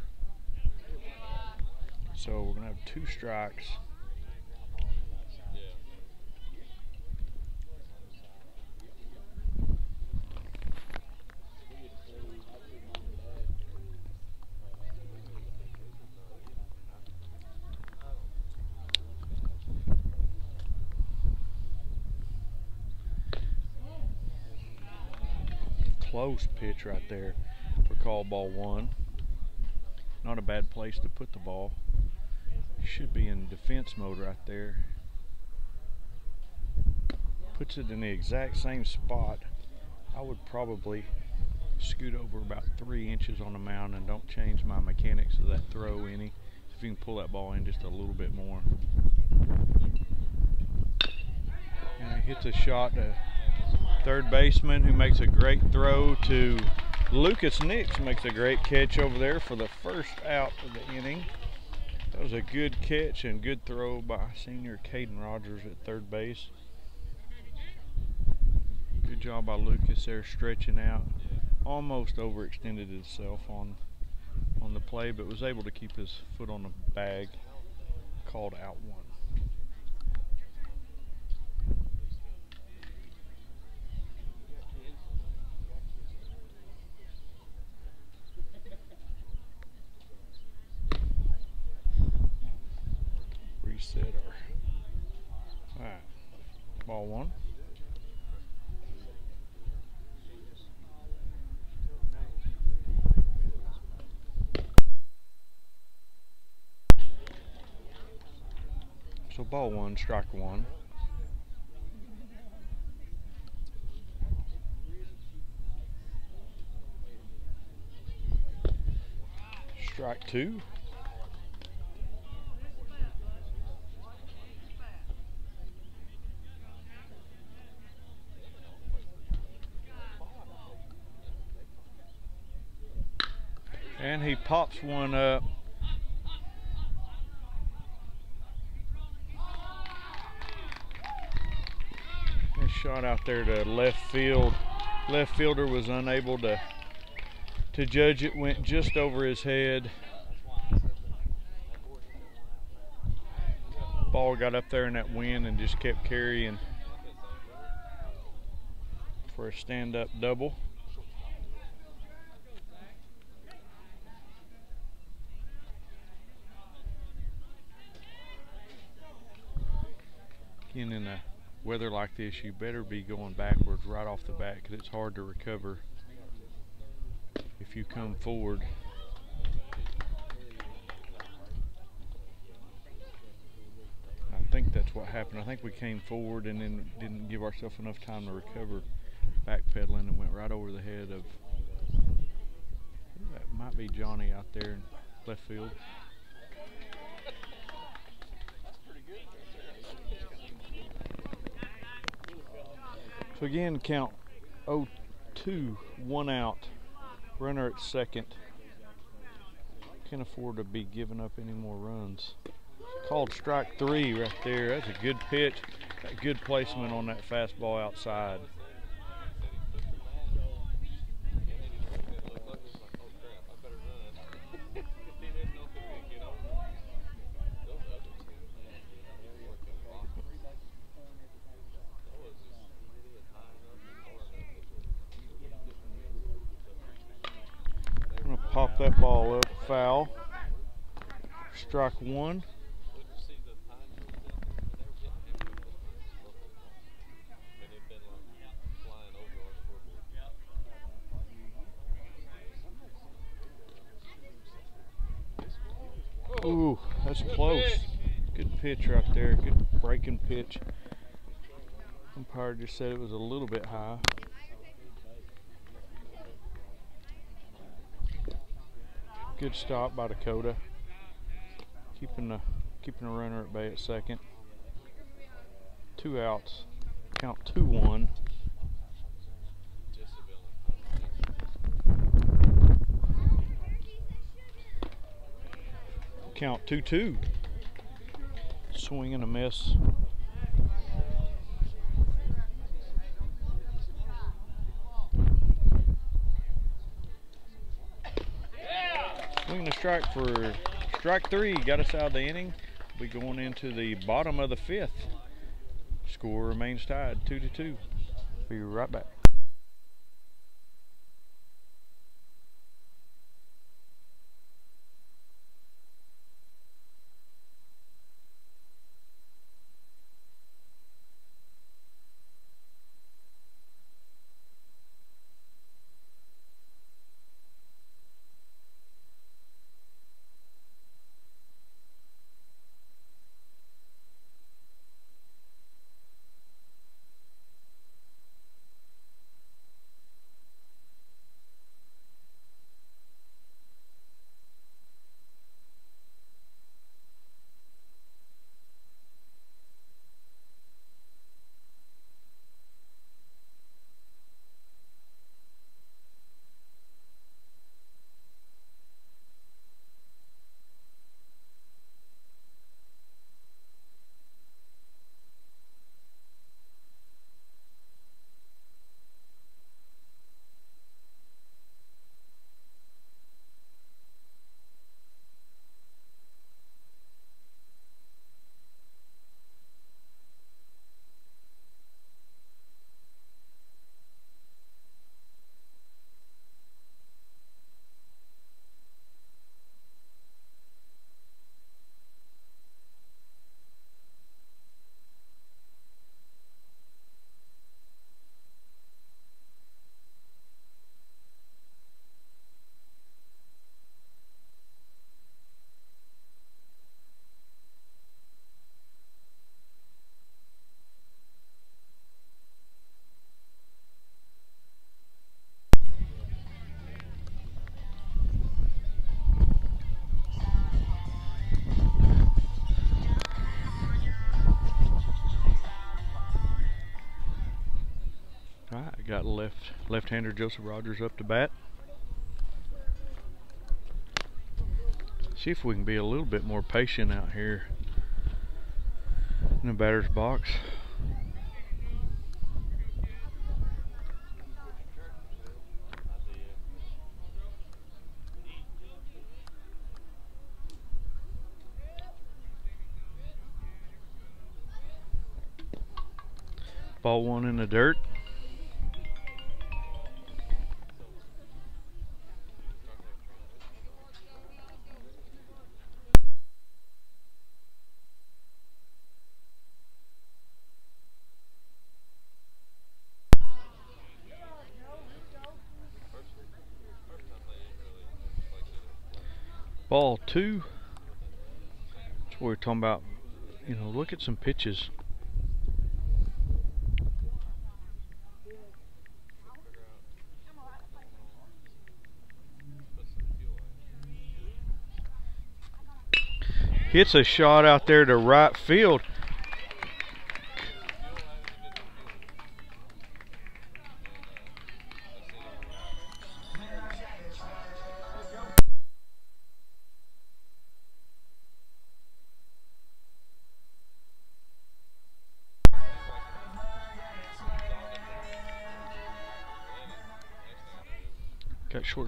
So we're going to have two strikes. Close pitch right there for call ball one. Not a bad place to put the ball should be in defense mode right there. Puts it in the exact same spot. I would probably scoot over about three inches on the mound and don't change my mechanics of that throw any. If you can pull that ball in just a little bit more. And he hits a shot to third baseman who makes a great throw to Lucas Nix makes a great catch over there for the first out of the inning. That was a good catch and good throw by senior Caden Rogers at third base. Good job by Lucas there stretching out. Almost overextended himself on on the play, but was able to keep his foot on the bag. Called out one. Reset our all right ball one. So ball one strike one. Strike two pops one up. Shot out there to left field. Left fielder was unable to to judge it. Went just over his head. Ball got up there in that wind and just kept carrying for a stand-up double. Again, in a weather like this, you better be going backwards right off the bat because it's hard to recover if you come forward. I think that's what happened. I think we came forward and then didn't give ourselves enough time to recover, backpedaling and went right over the head of. That might be Johnny out there in left field. So again, count 0-2, one out. Runner at second. Can't afford to be giving up any more runs. Called strike three right there. That's a good pitch. Good placement on that fastball outside. That ball up, foul. Strike one. Ooh, that's close. Good pitch right there. Good breaking pitch. Umpire just said it was a little bit high. Good stop by Dakota. Keeping the keeping the runner at bay at second. Two outs. Count two one. Count two two. Swing and a miss. A strike for strike three. Got us out of the inning. We going into the bottom of the fifth. Score remains tied, two to two. Be right back. Left-hander Joseph Rogers up to bat. See if we can be a little bit more patient out here in the batter's box. Ball one in the dirt. Two. That's what we're talking about. You know, look at some pitches. Hits a shot out there to right field.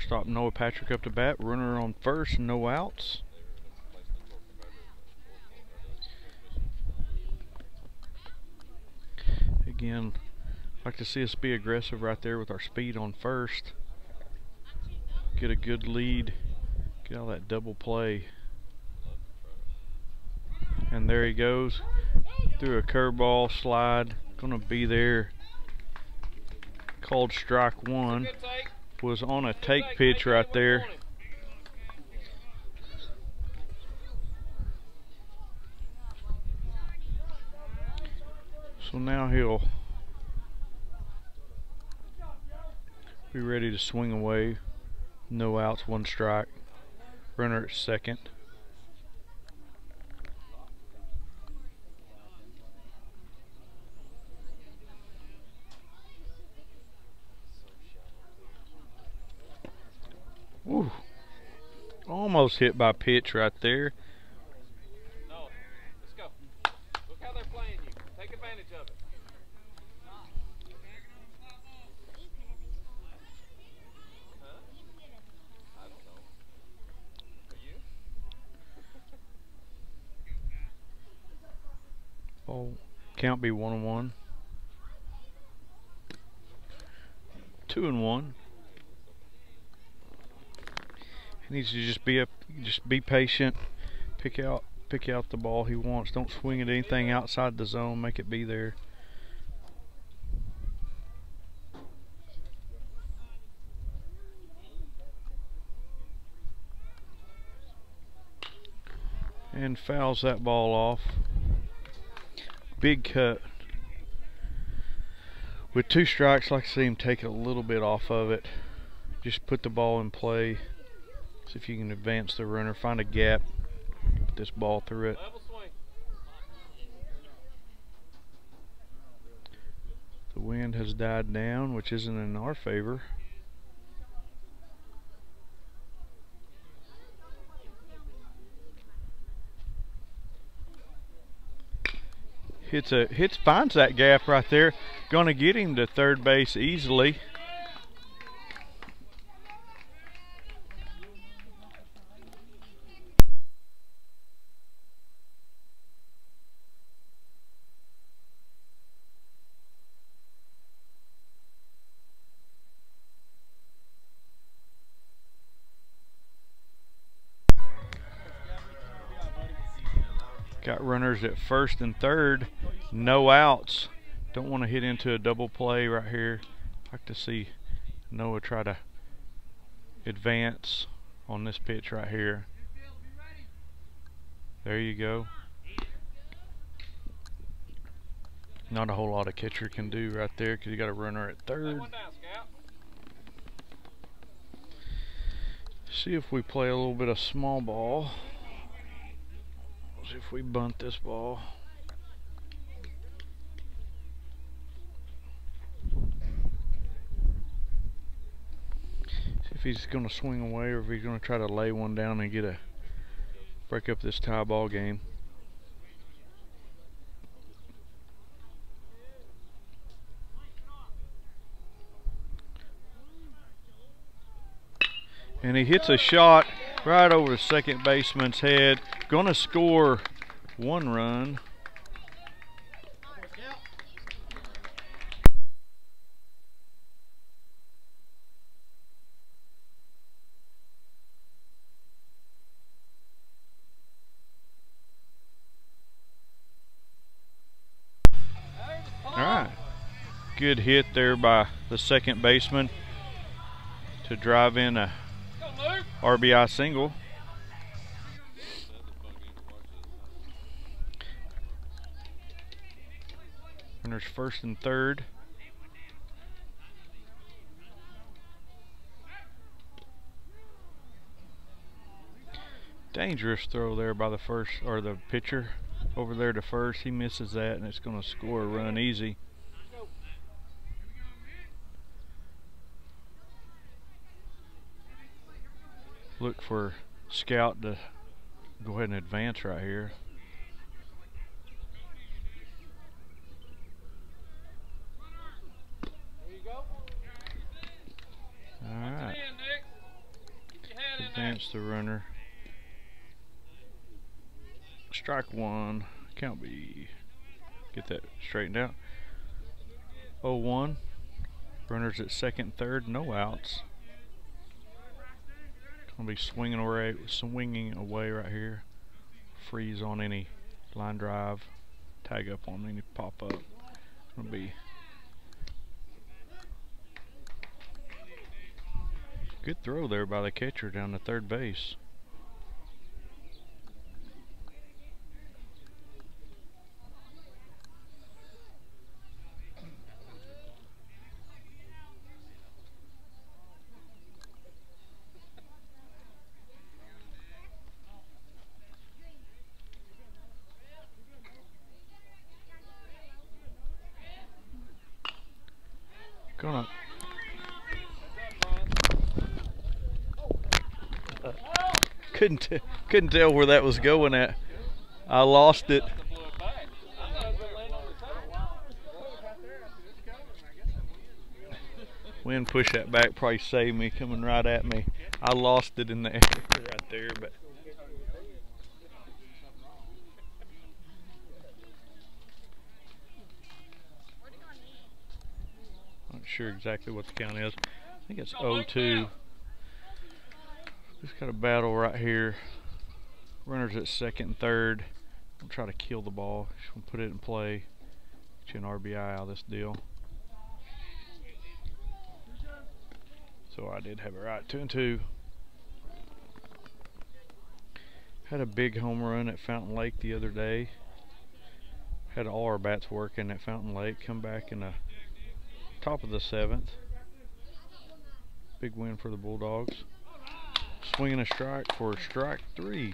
Shortstop Noah Patrick up to bat. Runner on first, no outs. Again, like to see us be aggressive right there with our speed on first. Get a good lead. Get all that double play. And there he goes. Through a curveball slide. Gonna be there. Called strike one was on a take pitch right there. So now he'll be ready to swing away. No outs, one strike. Runner at second. Almost hit by pitch right there. No. Let's go. Look how they're playing you. Take advantage of it. Huh? I don't know. Are you? Ball count be one and one. Two and one. He needs to just be up, just be patient. Pick out, pick out the ball he wants. Don't swing at anything outside the zone. Make it be there. And fouls that ball off. Big cut. With two strikes, like I see him take a little bit off of it. Just put the ball in play. See if you can advance the runner, find a gap, put this ball through it. The wind has died down, which isn't in our favor. Hits a hits finds that gap right there. Gonna get him to third base easily. Runners at first and third, no outs. Don't want to hit into a double play right here. I like to see Noah try to advance on this pitch right here. There you go. Not a whole lot a catcher can do right there because you got a runner at third. See if we play a little bit of small ball. If we bunt this ball. See if he's going to swing away or if he's going to try to lay one down and get a break up this tie ball game. And he hits a shot right over the second baseman's head. Gonna score one run. All right. Good hit there by the second baseman to drive in a RBI single. Runners first and third. Dangerous throw there by the first or the pitcher over there to first. He misses that and it's going to score a run easy. Look for Scout to go ahead and advance right here. Alright. Advance the runner. Strike one. Count B. Get that straightened out. 0-1. Runners at second, third, no outs. Gonna be swinging away, swinging away right here. Freeze on any line drive. Tag up on any pop up. Gonna be good throw there by the catcher down to third base. Uh, couldn't couldn't tell where that was going at. I lost it. Wind push that back probably saved me coming right at me. I lost it in the air right there, but not sure exactly what the count is. I think it's 0-2. Just got a battle right here. Runners at second and third. I'm try to kill the ball. Just gonna put it in play. Get you an RBI out of this deal. So I did have it right. Two and two. Had a big home run at Fountain Lake the other day. Had all our bats working at Fountain Lake. Come back in the top of the seventh. Big win for the Bulldogs. Swinging a strike for strike three.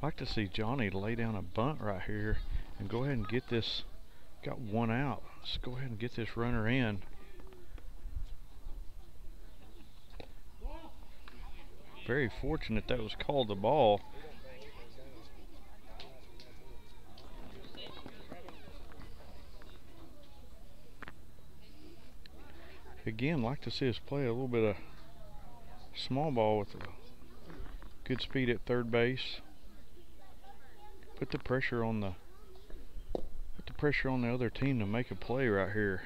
like to see Johnny lay down a bunt right here and go ahead and get this. Got one out. Let's go ahead and get this runner in. Very fortunate that was called the ball. Again, like to see us play a little bit of small ball with good speed at third base put the pressure on the pressure on the other team to make a play right here.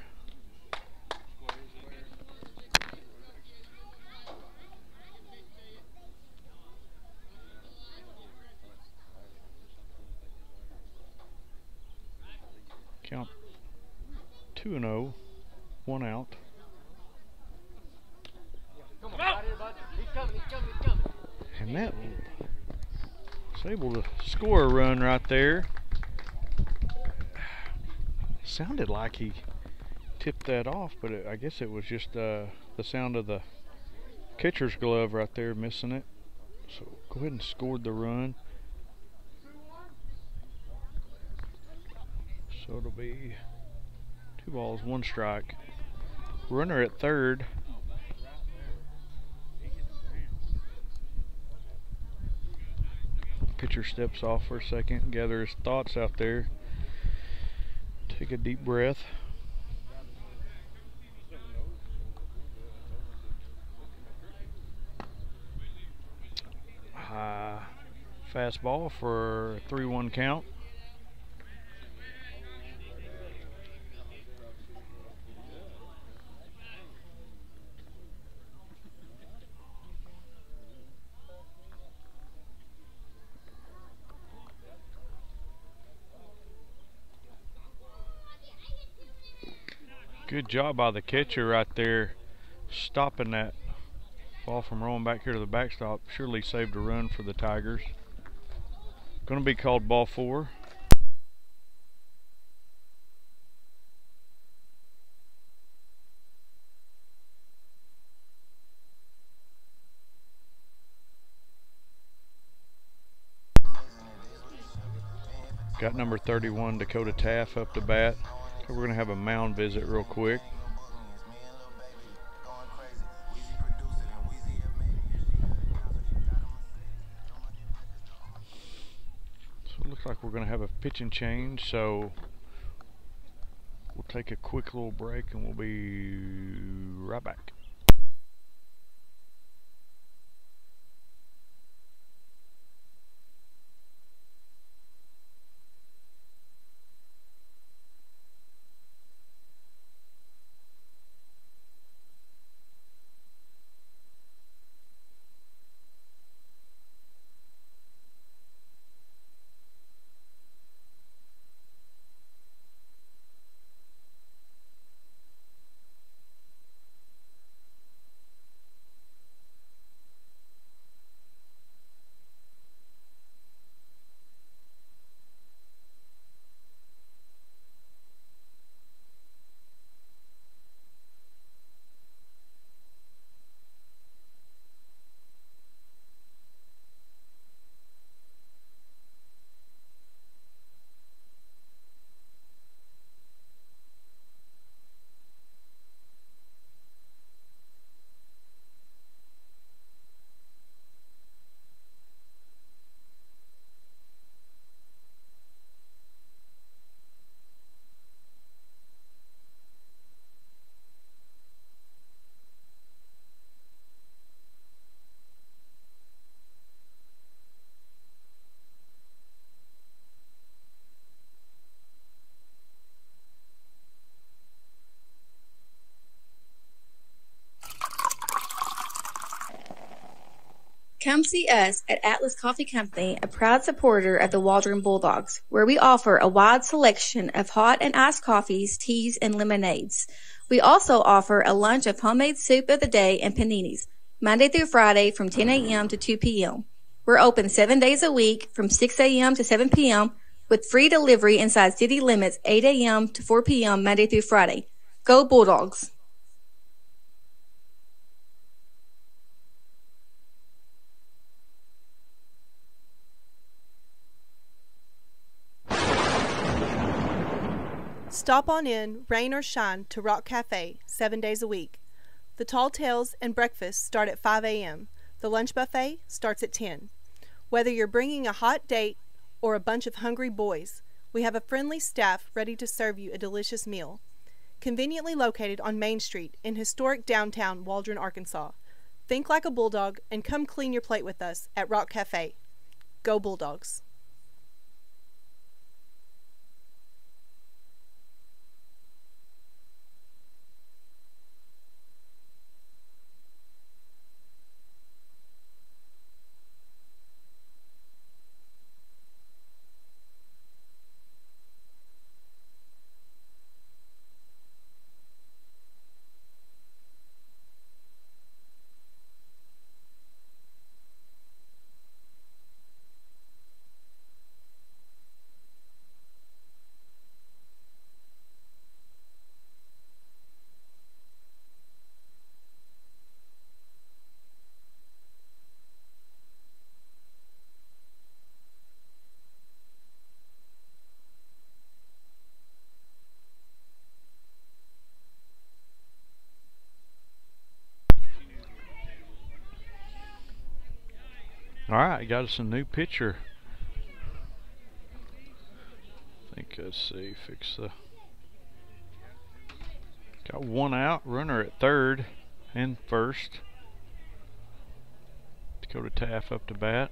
Count 2 and 0, one out. And that was able to score a run right there. Sounded like he tipped that off, but it, I guess it was just uh, the sound of the catcher's glove right there missing it. So go ahead and scored the run. So it'll be two balls, one strike. Runner at third. Pitcher steps off for a second, gather his thoughts out there. Take a deep breath. Fastball for 3 1 count. Good job by the catcher right there, stopping that ball from rolling back here to the backstop. Surely saved a run for the Tigers. Going to be called ball four. Got number 31, Dakota Taff, up to bat. So we're going to have a mound visit real quick. So it looks like we're going to have a pitching change. So we'll take a quick little break and we'll be right back. Come see us at Atlas Coffee Company, a proud supporter of the Waldron Bulldogs, where we offer a wide selection of hot and iced coffees, teas, and lemonades. We also offer a lunch of homemade soup of the day and paninis, Monday through Friday from 10 a.m. to 2 p.m. We're open seven days a week from 6 a.m. to 7 p.m. with free delivery inside city limits 8 a.m. to 4 p.m. Monday through Friday. Go Bulldogs! Stop on in, rain or shine, to Rock Cafe seven days a week. The Tall Tales and breakfast start at 5 a.m. The lunch buffet starts at 10. Whether you're bringing a hot date or a bunch of hungry boys, we have a friendly staff ready to serve you a delicious meal. Conveniently located on Main Street in historic downtown Waldron, Arkansas. Think like a bulldog and come clean your plate with us at Rock Cafe. Go Bulldogs! All right, got us a new pitcher. I think let's see, fix the. Got one out, runner at third and first. Dakota Taff up to bat.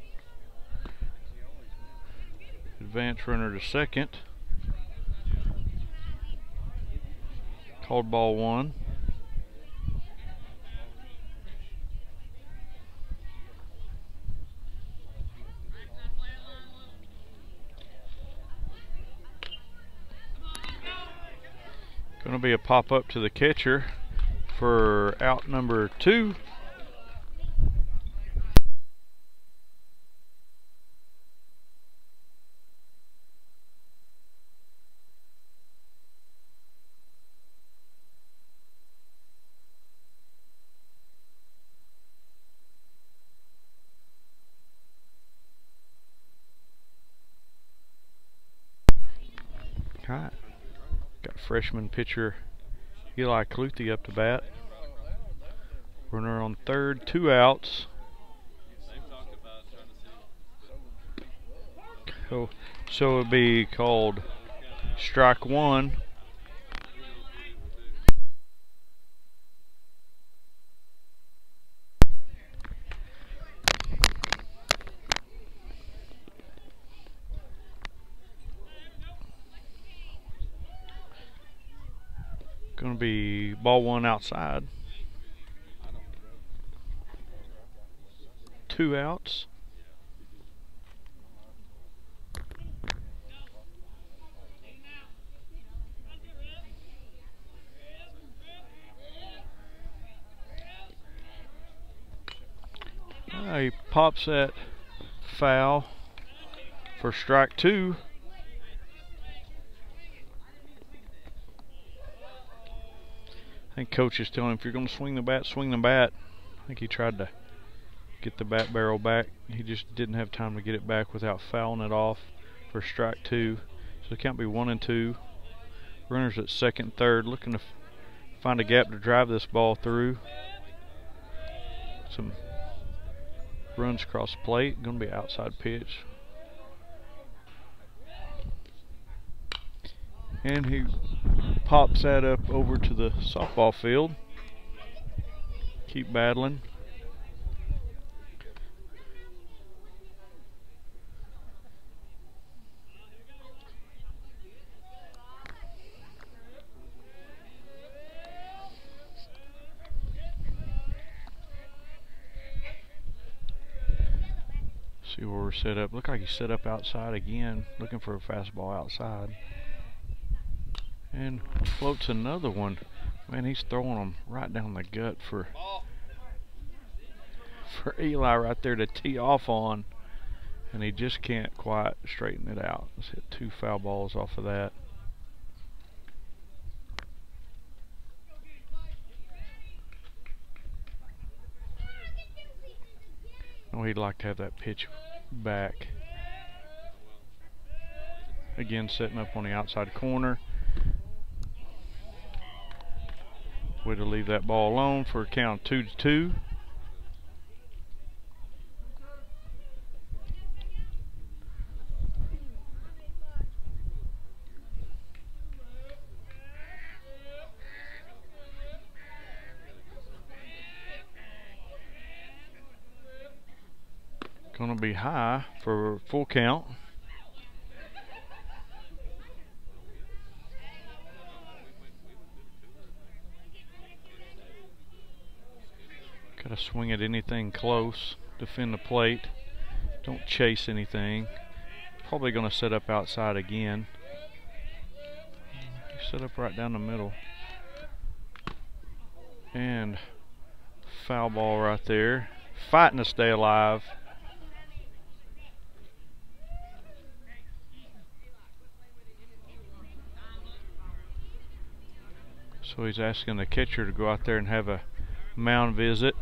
Advance runner to second. Called ball one. Going to be a pop up to the catcher for out number two. Got freshman pitcher Eli Cluthy up to bat. Runner on third, two outs. So, so it'd be called strike one. Going to be ball one outside. Two outs. He pops that foul for strike two. Think coach is telling him if you're going to swing the bat, swing the bat. I think he tried to get the bat barrel back. He just didn't have time to get it back without fouling it off for strike two. So it can't be one and two. Runners at second, third, looking to find a gap to drive this ball through. Some runs across the plate. Going to be outside pitch. And he pops that up over to the softball field. Keep battling. See where we're set up. Look like he's set up outside again, looking for a fastball outside. And floats another one. Man, he's throwing them right down the gut for for Eli right there to tee off on. And he just can't quite straighten it out. Let's hit two foul balls off of that. Oh, he'd like to have that pitch back. Again, setting up on the outside corner. Way to leave that ball alone for a count two to two. Gonna be high for full count. Gotta swing at anything close, defend the plate, don't chase anything. Probably gonna set up outside again. Set up right down the middle. And foul ball right there. Fighting to stay alive. So he's asking the catcher to go out there and have a mound visit.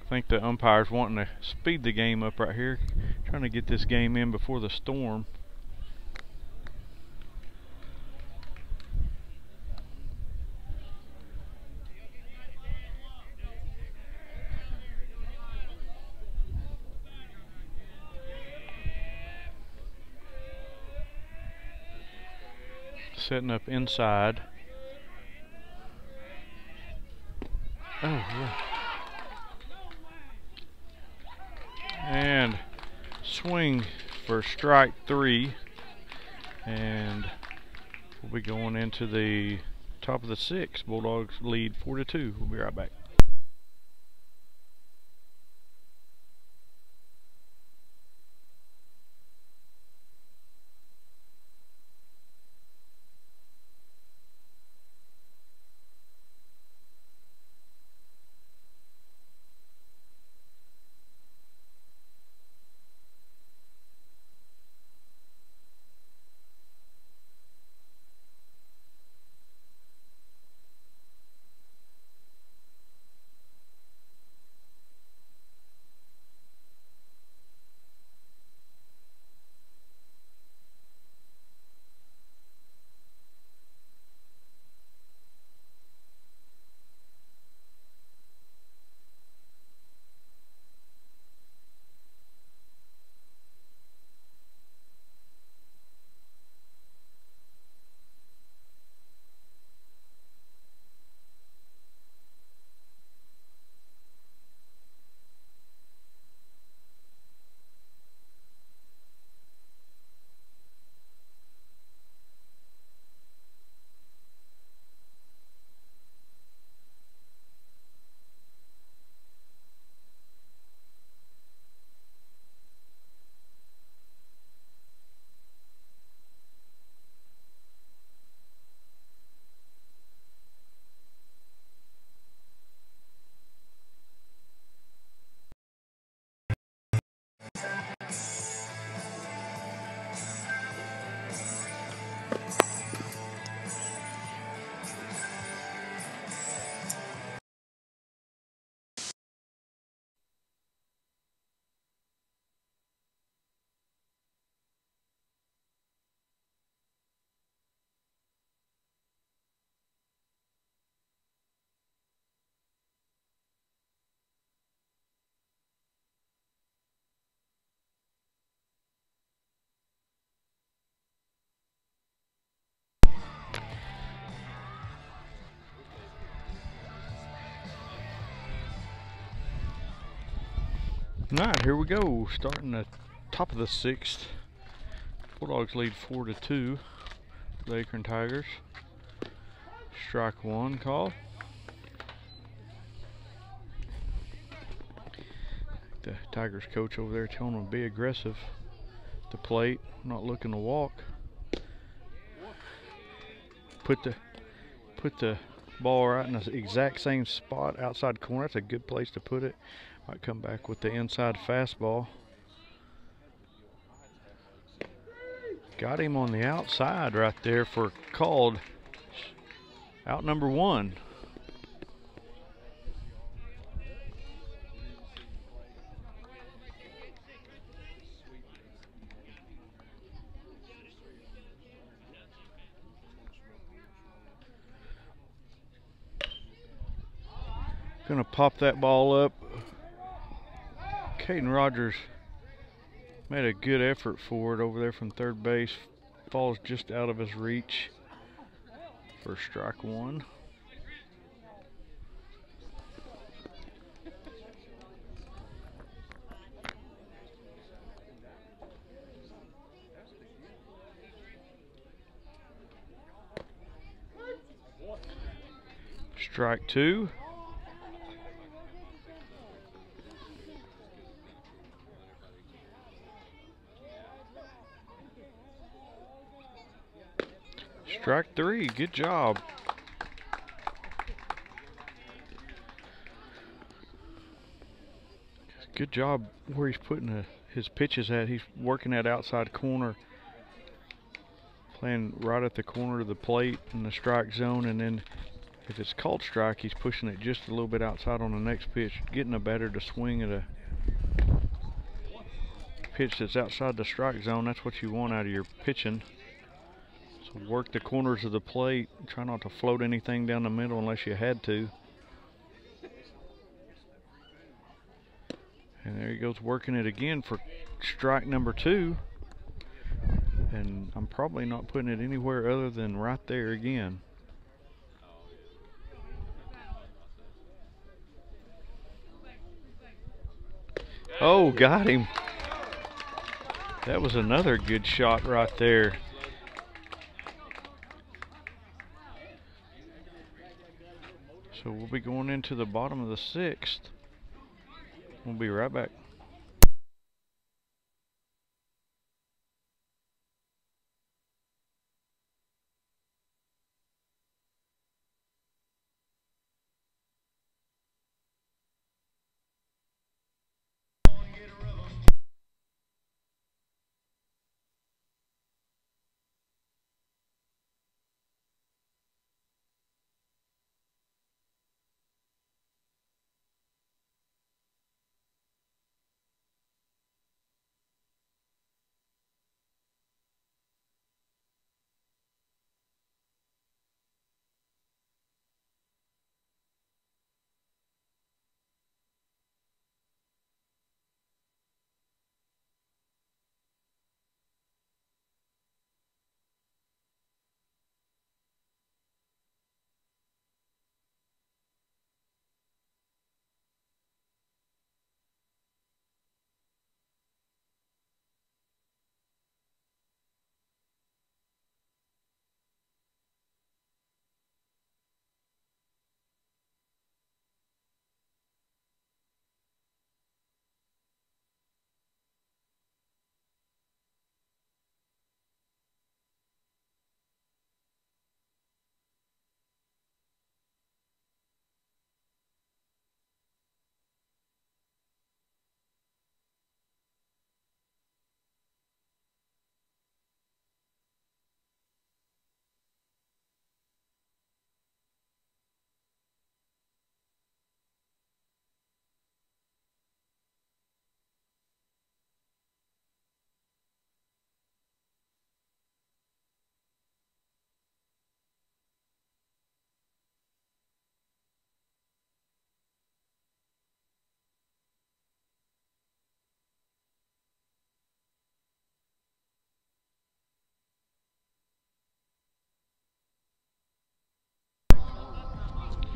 I think the umpire's wanting to speed the game up right here, trying to get this game in before the storm. Setting up inside. Oh, yeah. And swing for strike three. And we'll be going into the top of the sixth. Bulldogs lead four to two. We'll be right back. Alright, here we go. Starting the top of the sixth. Bulldogs lead four to two. The Acorn Tigers. Strike one call. The Tigers coach over there telling them to be aggressive. The plate, not looking to walk. Put the put the ball right in the exact same spot outside corner. That's a good place to put it. Might come back with the inside fastball. Got him on the outside right there for called out number one. Gonna pop that ball up. Caden Rogers made a good effort for it over there from third base. Falls just out of his reach for strike one. Strike two. Strike three. Good job. Good job where he's putting the, his pitches at. He's working that outside corner, playing right at the corner of the plate in the strike zone, and then if it's called strike, he's pushing it just a little bit outside on the next pitch, getting a batter to swing at a pitch that's outside the strike zone. That's what you want out of your pitching. So work the corners of the plate. Try not to float anything down the middle unless you had to. And there he goes working it again for strike number two. And I'm probably not putting it anywhere other than right there again. Oh, got him. That was another good shot right there. So we'll be going into the bottom of the sixth. We'll be right back.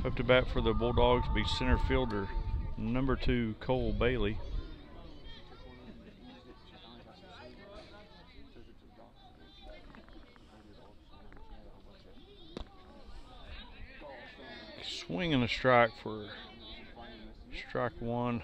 Up to bat for the Bulldogs be center fielder number two Cole Bailey. Swing and a strike for strike one.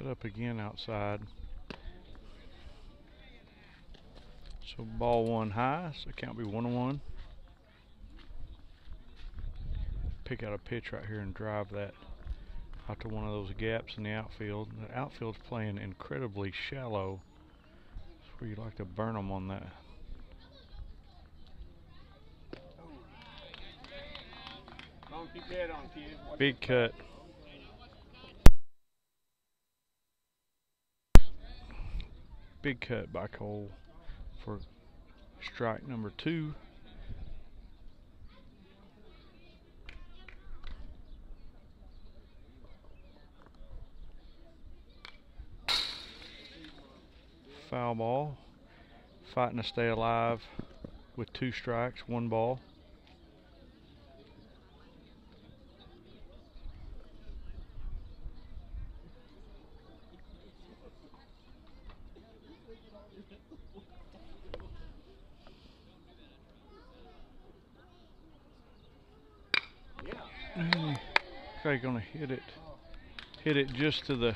Set up again outside. So ball one high, so count be one on one. Pick out a pitch right here and drive that out to one of those gaps in the outfield. The outfield's playing incredibly shallow. That's where you like to burn them on that. Big on, keep your head on, kid. Watch Big cut. Big cut by Cole for strike number two. Foul ball. Fighting to stay alive with two strikes, one ball. Mm, Okay, gonna hit it. Hit it just to the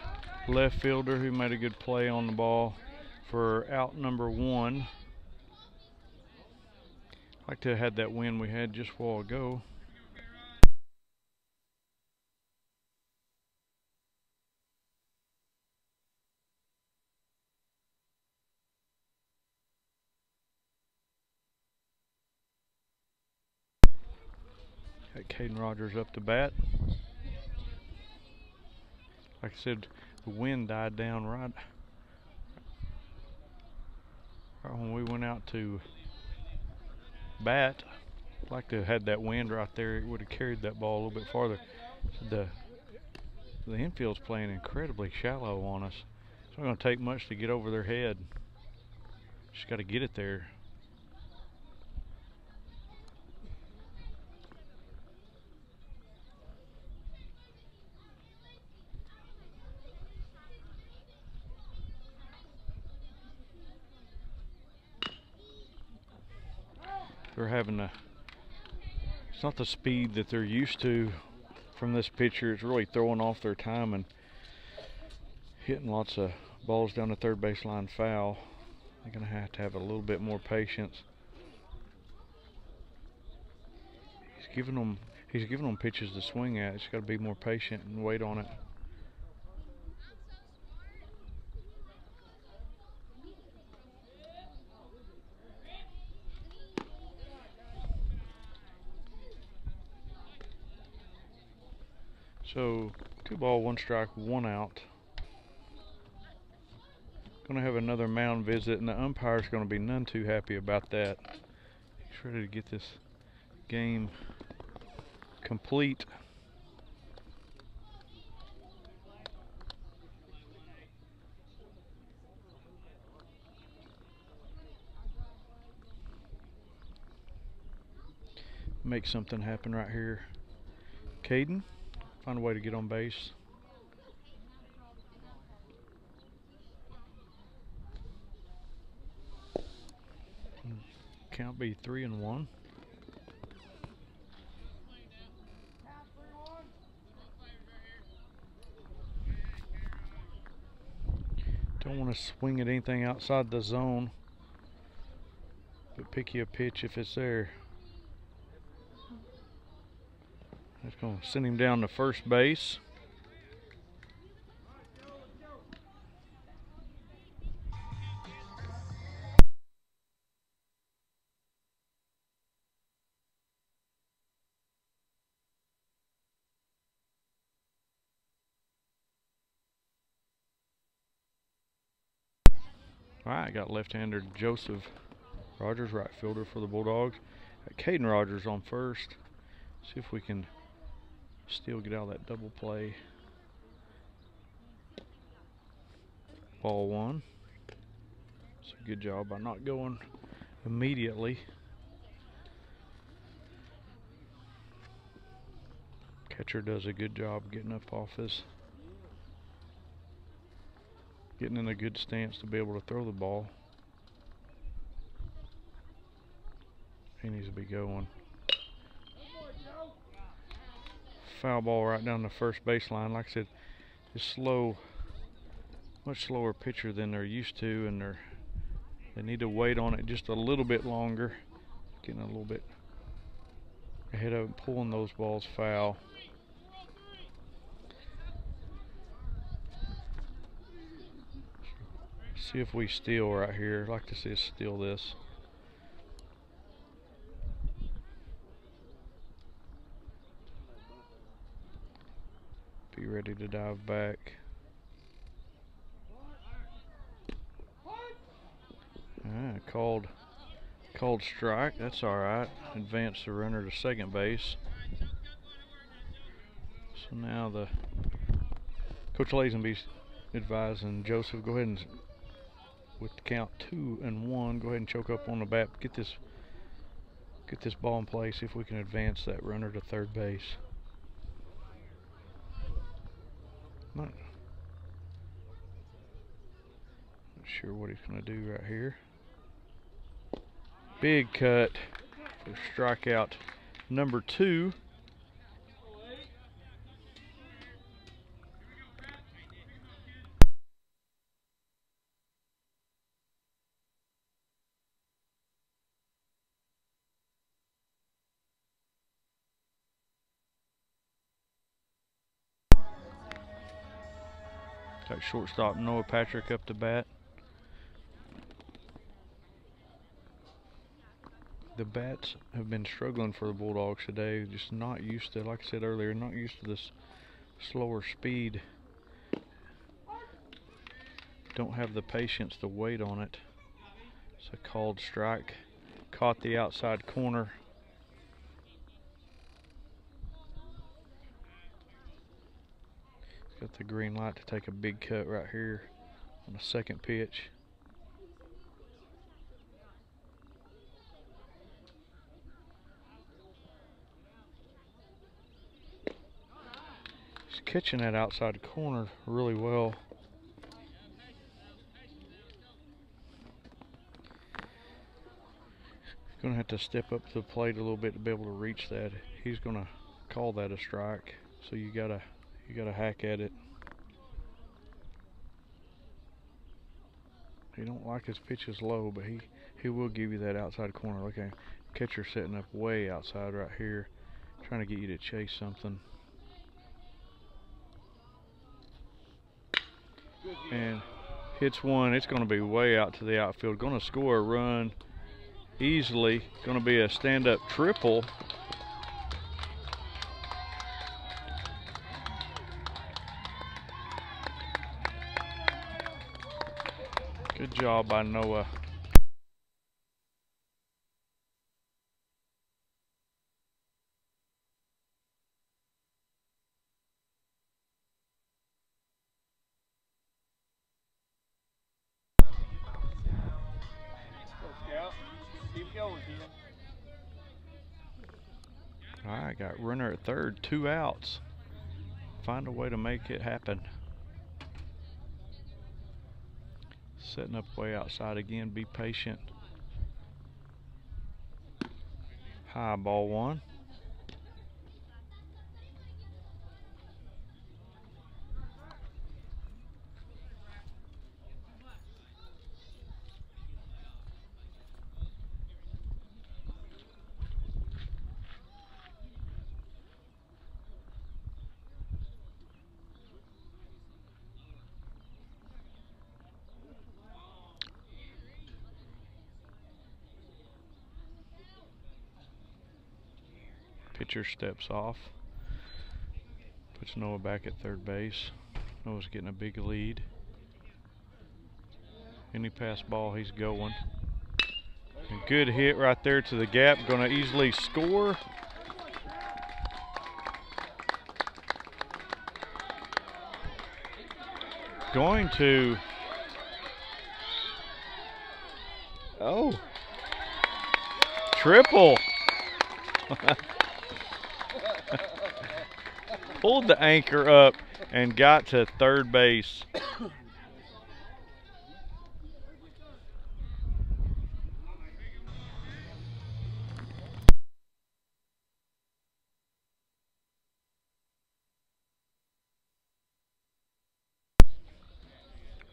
left fielder who made a good play on the ball for out number one. Like to have had that win we had just a while ago. Got Caden Rogers up to bat. Like I said, the wind died down right, right when we went out to bat. Like to have had that wind right there, it would have carried that ball a little bit farther. The the infield's playing incredibly shallow on us. It's not going to take much to get over their head. Just got to get it there. They're having a it's not the speed that they're used to from this pitcher. It's really throwing off their time and hitting lots of balls down the third baseline foul. They're gonna have to have a little bit more patience. He's giving them he's giving them pitches to swing at. He's got to be more patient and wait on it So two ball, one strike, one out. Gonna have another mound visit, and the umpire's gonna be none too happy about that. He's ready to get this game complete. Make something happen right here. Caden find a way to get on base. Count be three and one. Don't want to swing at anything outside the zone, but pick you a pitch if it's there. To send him down to first base. All right, got left-hander Joseph Rogers, right fielder for the Bulldogs. Caden Rogers on first. See if we can still get out of that double play. Ball one. A good job by not going immediately. Catcher does a good job getting up off his, getting in a good stance to be able to throw the ball. He needs to be going. Foul ball right down the first baseline. Like I said, it's slow much slower pitcher than they're used to, and they're they need to wait on it just a little bit longer. Getting a little bit ahead of pulling those balls foul. See if we steal right here. I'd like to see us steal this. Be ready to dive back. Ah, called called strike. That's all right. Advance the runner to second base. So now the Coach Lazenby's advising Joseph go ahead and with the count two and one, go ahead and choke up on the bat. Get this get this ball in place. See if we can advance that runner to third base. Not, sure what he's going to do right here. Big cut for strikeout number two. Shortstop Noah Patrick up to bat. The bats have been struggling for the Bulldogs today. Just not used to, like I said earlier, not used to this slower speed. Don't have the patience to wait on it. It's a called strike. Caught the outside corner. Got the green light to take a big cut right here on the second pitch. He's catching that outside corner really well. Gonna have to step up to the plate a little bit to be able to reach that. He's gonna call that a strike. So you gotta you gotta hack at it. He don't like his pitches low, but he he will give you that outside corner. Look at catcher setting up way outside right here, trying to get you to chase something. And hits one. It's going to be way out to the outfield. Going to score a run easily. Going to be a stand-up triple. Job by Noah. All right, got runner at third, two outs. Find a way to make it happen. Setting up way outside again, be patient. High ball one. Pitcher steps off. Puts Noah back at third base. Noah's getting a big lead. Any pass ball, he's going. A good hit right there to the gap. Going to easily score. Going to. Oh. Triple. Pulled the anchor up and got to third base.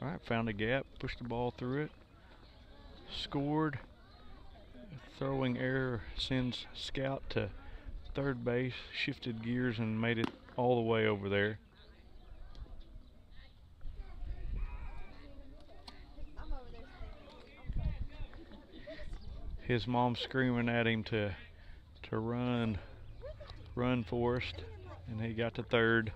All right, found a gap, pushed the ball through it, scored. Throwing error sends Scout to third base, shifted gears and made it all the way over there. His mom screaming at him to to run, run Forrest, and he got to third.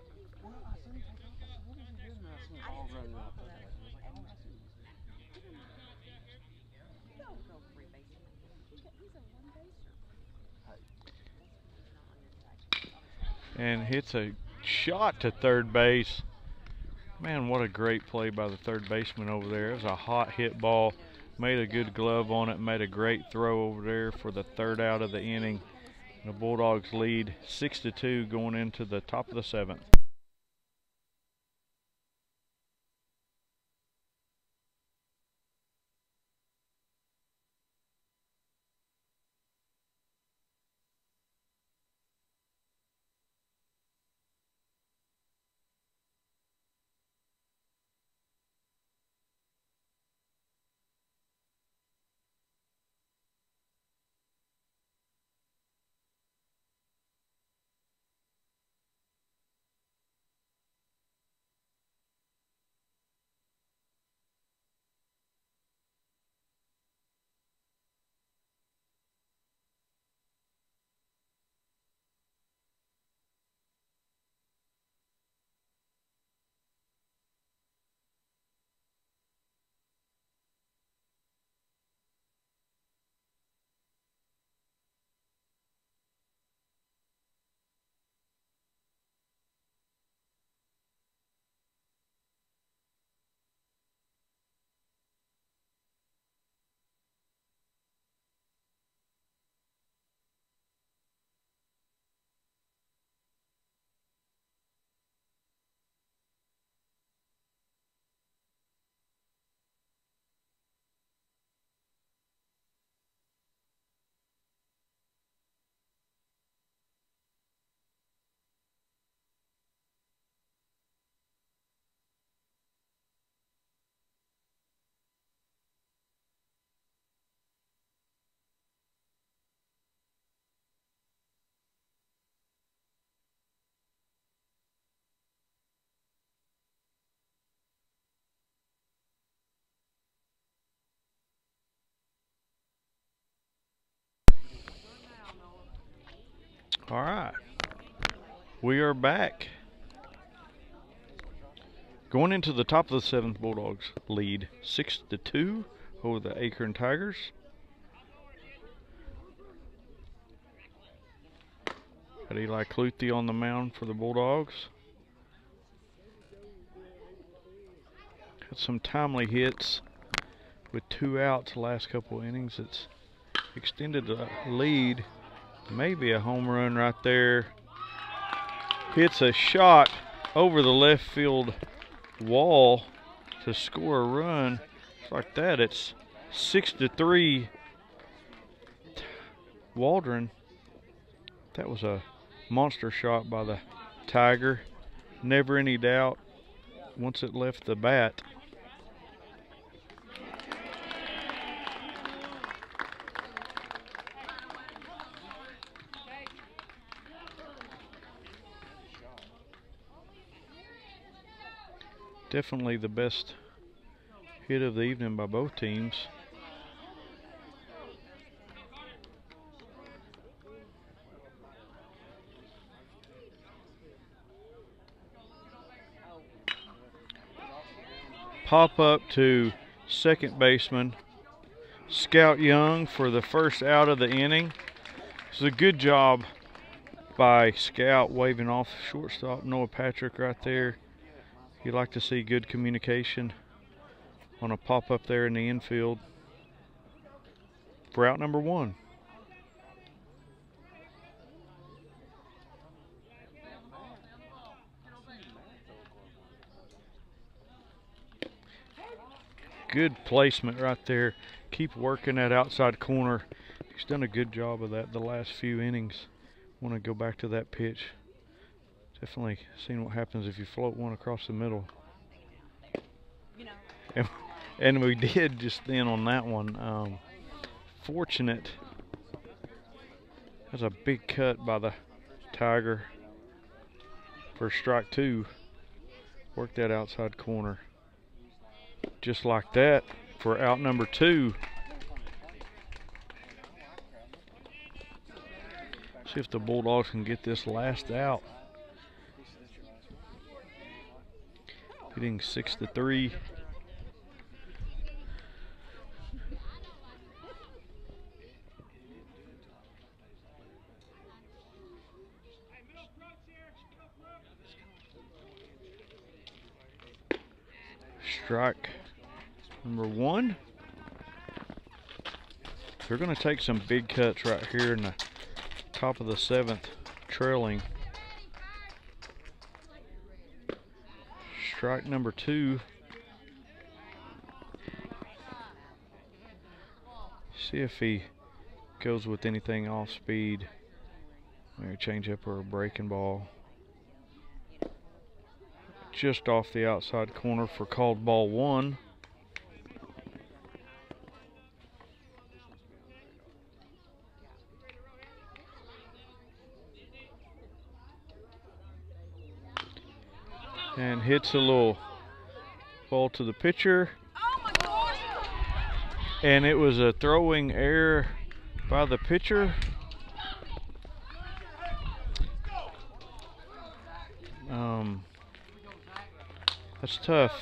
and hits a shot to third base. Man, what a great play by the third baseman over there. It was a hot hit ball. Made a good glove on it. Made a great throw over there for the third out of the inning. The Bulldogs lead 6 to 2 going into the top of the seventh. All right. We are back. Going into the top of the seventh, Bulldogs lead six to two over the Acorn Tigers. Got Eli Cluthy on the mound for the Bulldogs. Had some timely hits with two outs last couple innings. It's extended the lead Maybe a home run right there. Hits a shot over the left field wall to score a run. It's like that. It's six to three. Waldron. That was a monster shot by the Tiger. Never any doubt once it left the bat. Definitely the best hit of the evening by both teams. Pop up to second baseman Scout Young for the first out of the inning. It's a good job by Scout waving off shortstop Noah Patrick right there. You like to see good communication on a pop up there in the infield for out number one. Good placement right there. Keep working that outside corner. He's done a good job of that the last few innings. Want to go back to that pitch. Definitely seen what happens if you float one across the middle. and, we did just then on that one. Um, fortunate. That's a big cut by the Tiger for strike two. Work that outside corner. Just like that for out number two. See if the Bulldogs can get this last out. Hitting six to three. Strike number one. They're going to take some big cuts right here in the top of the seventh, trailing. Strike number two. See if he goes with anything off speed. Maybe change up or a breaking ball. Just off the outside corner for called ball one. Hits a little ball to the pitcher. And it was a throwing error by the pitcher. Um, that's tough.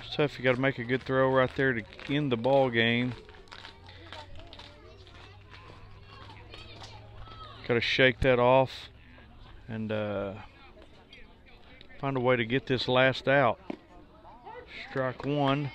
It's tough. You got to make a good throw right there to end the ball game. Got to shake that off and uh, find a way to get this last out. Strike one.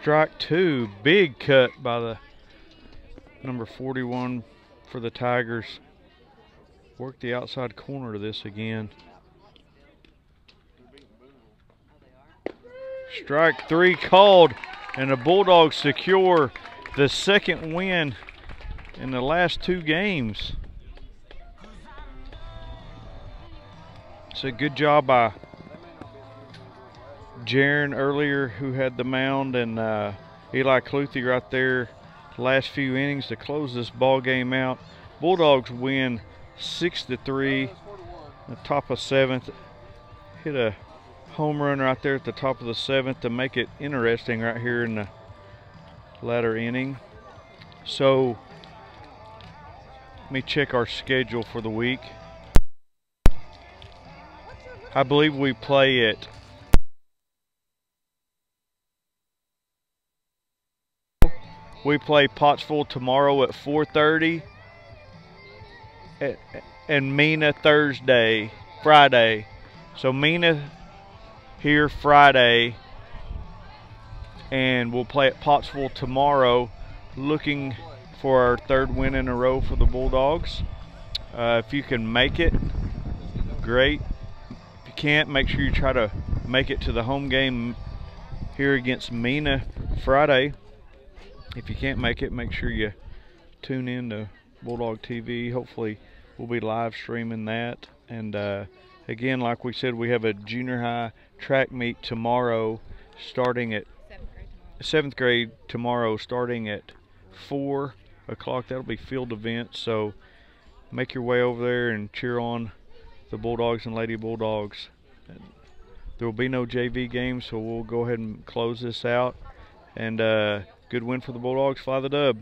Strike two, big cut by the number 41 for the Tigers. Work the outside corner of this again. Strike three called, and the Bulldogs secure the second win in the last two games. It's a good job by Jaron earlier, who had the mound, and uh, Eli Cluthy right there. Last few innings to close this ball game out. Bulldogs win six to three. The top of seventh hit a home run right there at the top of the seventh to make it interesting right here in the latter inning. So let me check our schedule for the week. I believe we play it we play Pottsville tomorrow at 4:30 and Mena Thursday, Friday. So Mena here Friday, and we'll play at Pottsville tomorrow, looking for our third win in a row for the Bulldogs. Uh, if you can make it, great. If you can't, make sure you try to make it to the home game here against Mena Friday. If you can't make it, make sure you tune in to Bulldog TV. Hopefully, we'll be live streaming that. And uh, again, like we said, we have a junior high track meet tomorrow, starting at seventh grade tomorrow, starting at four o'clock. That'll be field events So make your way over there and cheer on the Bulldogs and Lady Bulldogs. There will be no JV games, so we'll go ahead and close this out. And uh, good win for the Bulldogs. Fly the dub.